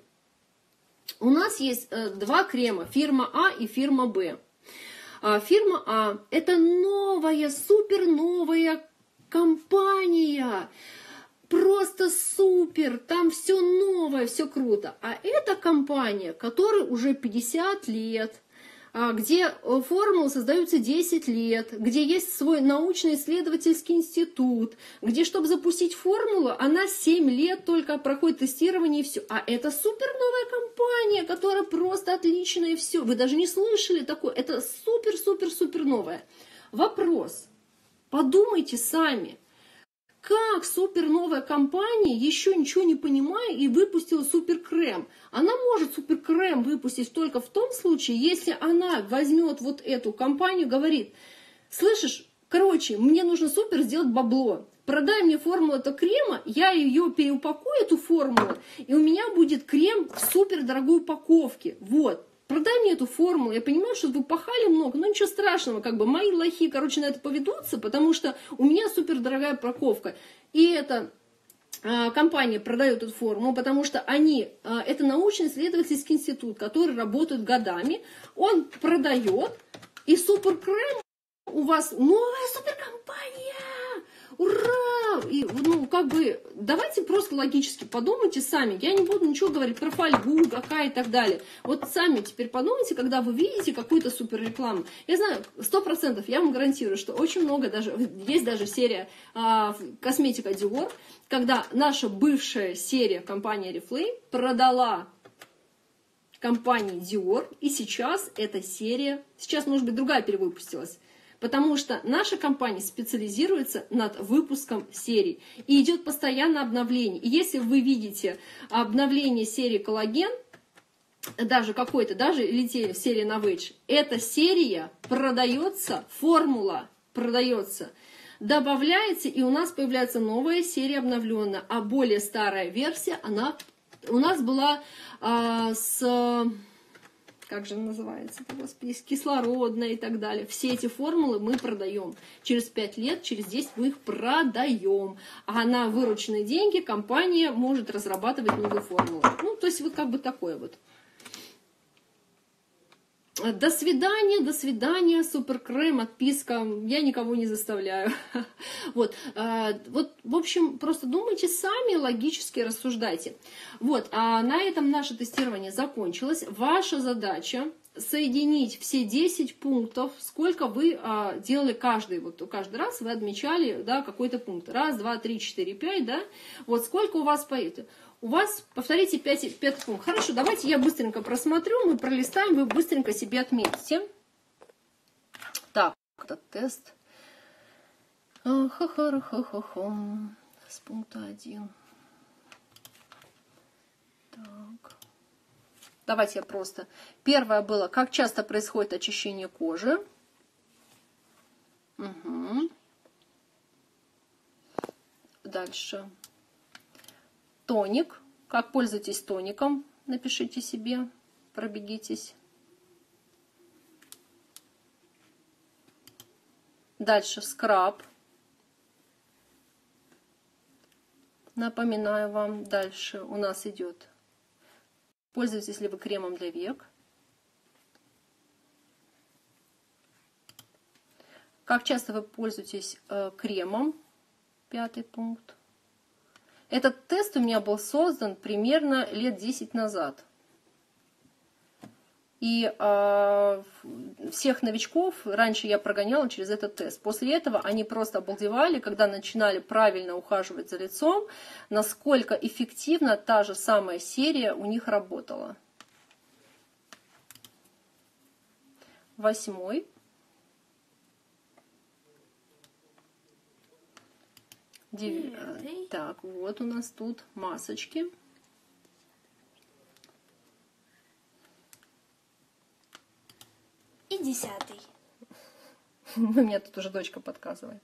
У нас есть э, два крема, фирма А и фирма Б. А, фирма А – это новая, супер новая компания, просто супер, там все новое, все круто. А эта компания, которая уже 50 лет, где э, формулы создаются 10 лет, где есть свой научно-исследовательский институт, где, чтобы запустить формулу, она 7 лет только проходит тестирование и все. А это супер новая компания, которая просто отличная и все. Вы даже не слышали такое. Это супер-супер-супер новая. Вопрос. Подумайте сами. Как супер новая компания, еще ничего не понимая, и выпустила супер крем? Она может супер крем выпустить только в том случае, если она возьмет вот эту компанию, говорит, слышишь, короче, мне нужно супер сделать бабло. Продай мне формулу этого крема, я ее переупакую, эту формулу, и у меня будет крем в супер дорогой упаковке. Вот. Продай мне эту формулу. Я понимаю, что вы пахали много, но ничего страшного, как бы мои лохи, короче, на это поведутся, потому что у меня супер дорогая парковка. И эта а, компания продает эту форму, потому что они, а, это научно-исследовательский институт, который работает годами, он продает, и супер крем у вас новая суперкомпания, ура! И, ну, как бы, давайте просто логически подумайте сами. Я не буду ничего говорить про фольгу, какая и так далее. Вот сами теперь подумайте, когда вы видите какую-то супер рекламу. Я знаю, сто процентов, я вам гарантирую, что очень много даже, есть даже серия а, косметика Dior, когда наша бывшая серия компания Reflame продала компании Dior, и сейчас эта серия, сейчас, может быть, другая перевыпустилась, потому что наша компания специализируется над выпуском серий и идет постоянно обновление. И если вы видите обновление серии коллаген, даже какой-то, даже летели в серии Novage, эта серия продается, формула продается, добавляется, и у нас появляется новая серия обновленная, а более старая версия, она у нас была а, с как же называется, господи, кислородная и так далее. Все эти формулы мы продаем. Через 5 лет, через 10 мы их продаем. А на вырученные деньги компания может разрабатывать новые формулы. Ну, то есть вот как бы такое вот. До свидания, до свидания, суперкрем, отписка. Я никого не заставляю. Вот, а, вот, в общем, просто думайте сами, логически рассуждайте. Вот, а на этом наше тестирование закончилось. Ваша задача соединить все 10 пунктов, сколько вы а, делали каждый, вот каждый раз вы отмечали, да, какой-то пункт. Раз, два, три, четыре, пять, да, вот сколько у вас поет у вас, повторите, 5, 5 пунктов. Хорошо, давайте я быстренько просмотрю, мы пролистаем, вы быстренько себе отметите. Так, этот тест. Ха-ха-ха-ха-ха. С пункта 1. Так. Давайте я просто. Первое было, как часто происходит очищение кожи. Угу. Дальше. Тоник. Как пользуетесь тоником? Напишите себе, пробегитесь. Дальше скраб. Напоминаю вам, дальше у нас идет. Пользуетесь ли вы кремом для век? Как часто вы пользуетесь э, кремом? Пятый пункт. Этот тест у меня был создан примерно лет 10 назад. И э, всех новичков раньше я прогоняла через этот тест. После этого они просто обалдевали, когда начинали правильно ухаживать за лицом, насколько эффективно та же самая серия у них работала. Восьмой. Девятый. Так, вот у нас тут масочки. И десятый. У меня тут уже дочка подсказывает.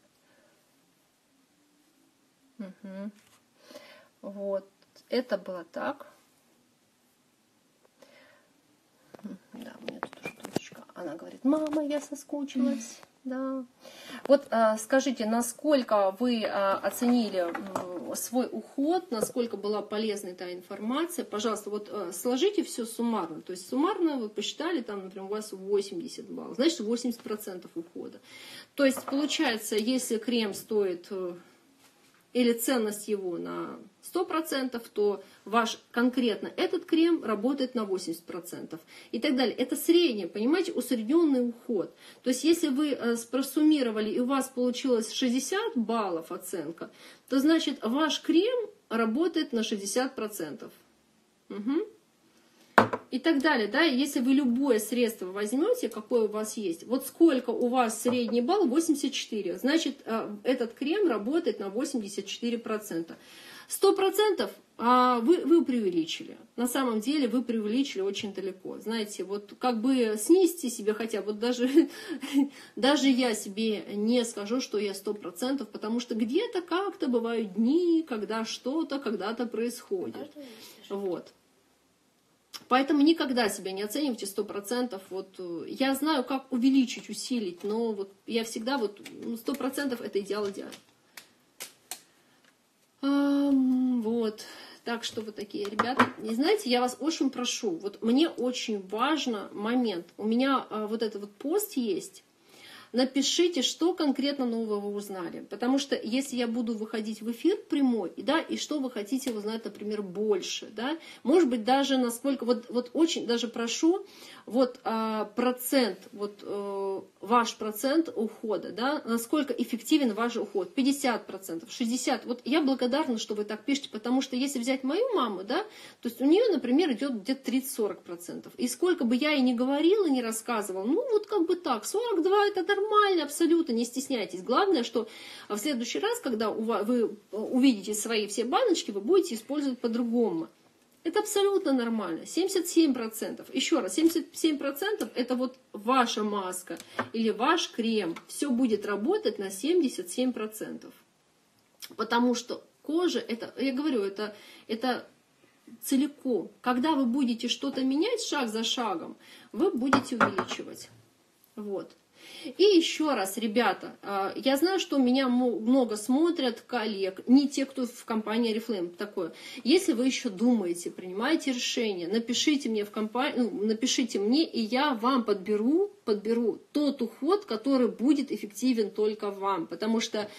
Угу. Вот. Это было так. Да, у меня тут уже дочка. Она говорит, мама, я соскучилась. Да. Вот а, скажите, насколько вы а, оценили свой уход, насколько была полезна эта информация? Пожалуйста, вот а, сложите все суммарно. То есть суммарно вы посчитали, там, например, у вас 80 баллов, значит 80% ухода. То есть получается, если крем стоит э, или ценность его на 100%, то ваш конкретно этот крем работает на 80% и так далее. Это среднее, понимаете, усредненный уход. То есть если вы э, просуммировали и у вас получилось 60 баллов оценка, то значит ваш крем работает на 60%. Угу и так далее, да, если вы любое средство возьмете, какое у вас есть, вот сколько у вас средний балл, 84, значит, э, этот крем работает на 84%. 100% а вы, вы преувеличили. На самом деле вы преувеличили очень далеко. Знаете, вот как бы снизьте себе хотя вот даже, даже я себе не скажу, что я 100%, потому что где-то как-то бывают дни, когда что-то когда-то происходит. Вот. Поэтому никогда себя не оценивайте сто процентов. Вот э, я знаю, как увеличить, усилить, но вот я всегда вот ну, сто процентов это идеал идеал. Вот. Так что вот такие ребята. И знаете, я вас очень прошу, вот мне очень важно момент. У меня а, вот этот вот пост есть напишите, что конкретно нового вы узнали. Потому что если я буду выходить в эфир прямой, да, и что вы хотите узнать, например, больше, да, может быть, даже насколько, вот, вот очень даже прошу, вот а, процент, вот а, ваш процент ухода, да, насколько эффективен ваш уход, 50%, 60%. Вот я благодарна, что вы так пишете, потому что если взять мою маму, да, то есть у нее, например, идет где-то 30-40%. И сколько бы я и не говорила, не рассказывала, ну вот как бы так, 42 это нормально, абсолютно, не стесняйтесь. Главное, что в следующий раз, когда вы увидите свои все баночки, вы будете использовать по-другому. Это абсолютно нормально. 77%. Еще раз, 77% это вот ваша маска или ваш крем. Все будет работать на 77%. Потому что кожа, это, я говорю, это, это целиком. Когда вы будете что-то менять шаг за шагом, вы будете увеличивать. Вот. И еще раз, ребята, а, я знаю, что меня много смотрят коллег, не те, кто в компании Reflame такое. Если вы еще думаете, принимаете решение, напишите мне в компании, ну, напишите мне, и я вам подберу, подберу тот уход, который будет эффективен только вам, потому что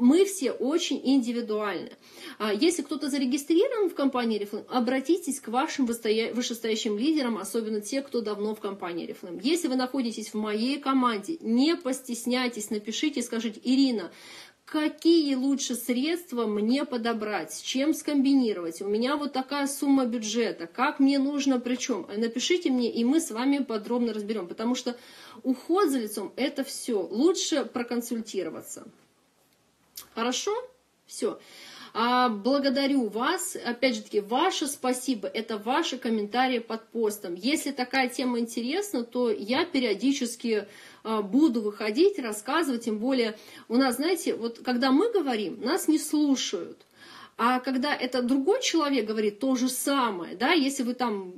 мы все очень индивидуальны. А если кто-то зарегистрирован в компании Reflame, обратитесь к вашим вышестоящим лидерам, особенно те, кто давно в компании Reflame. Если вы находитесь в моей команде, не постесняйтесь, напишите, скажите, Ирина, какие лучше средства мне подобрать, с чем скомбинировать. У меня вот такая сумма бюджета, как мне нужно, причем. Напишите мне, и мы с вами подробно разберем, потому что уход за лицом это все. Лучше проконсультироваться. Хорошо? Все. А, благодарю вас. Опять же таки, ваше спасибо. Это ваши комментарии под постом. Если такая тема интересна, то я периодически а, буду выходить, рассказывать. Тем более у нас, знаете, вот когда мы говорим, нас не слушают. А когда это другой человек говорит то же самое, да, если вы там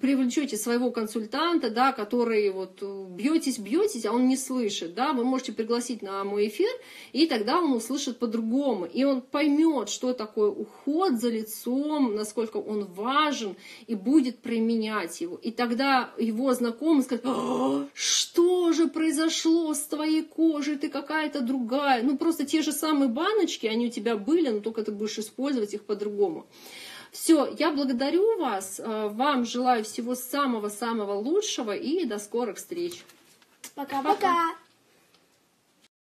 привлечете своего консультанта, да, который вот бьетесь, бьетесь, а он не слышит, да, вы можете пригласить на мой эфир, и тогда он услышит по-другому, и он поймет, что такое уход за лицом, насколько он важен, и будет применять его. И тогда его знакомый скажет, «А, что же произошло с твоей кожей, ты какая-то другая. Ну, просто те же самые баночки, они у тебя были, но только ты будешь использовать их по-другому. Все, я благодарю вас, э, вам желаю всего самого-самого лучшего и до скорых встреч. Пока-пока.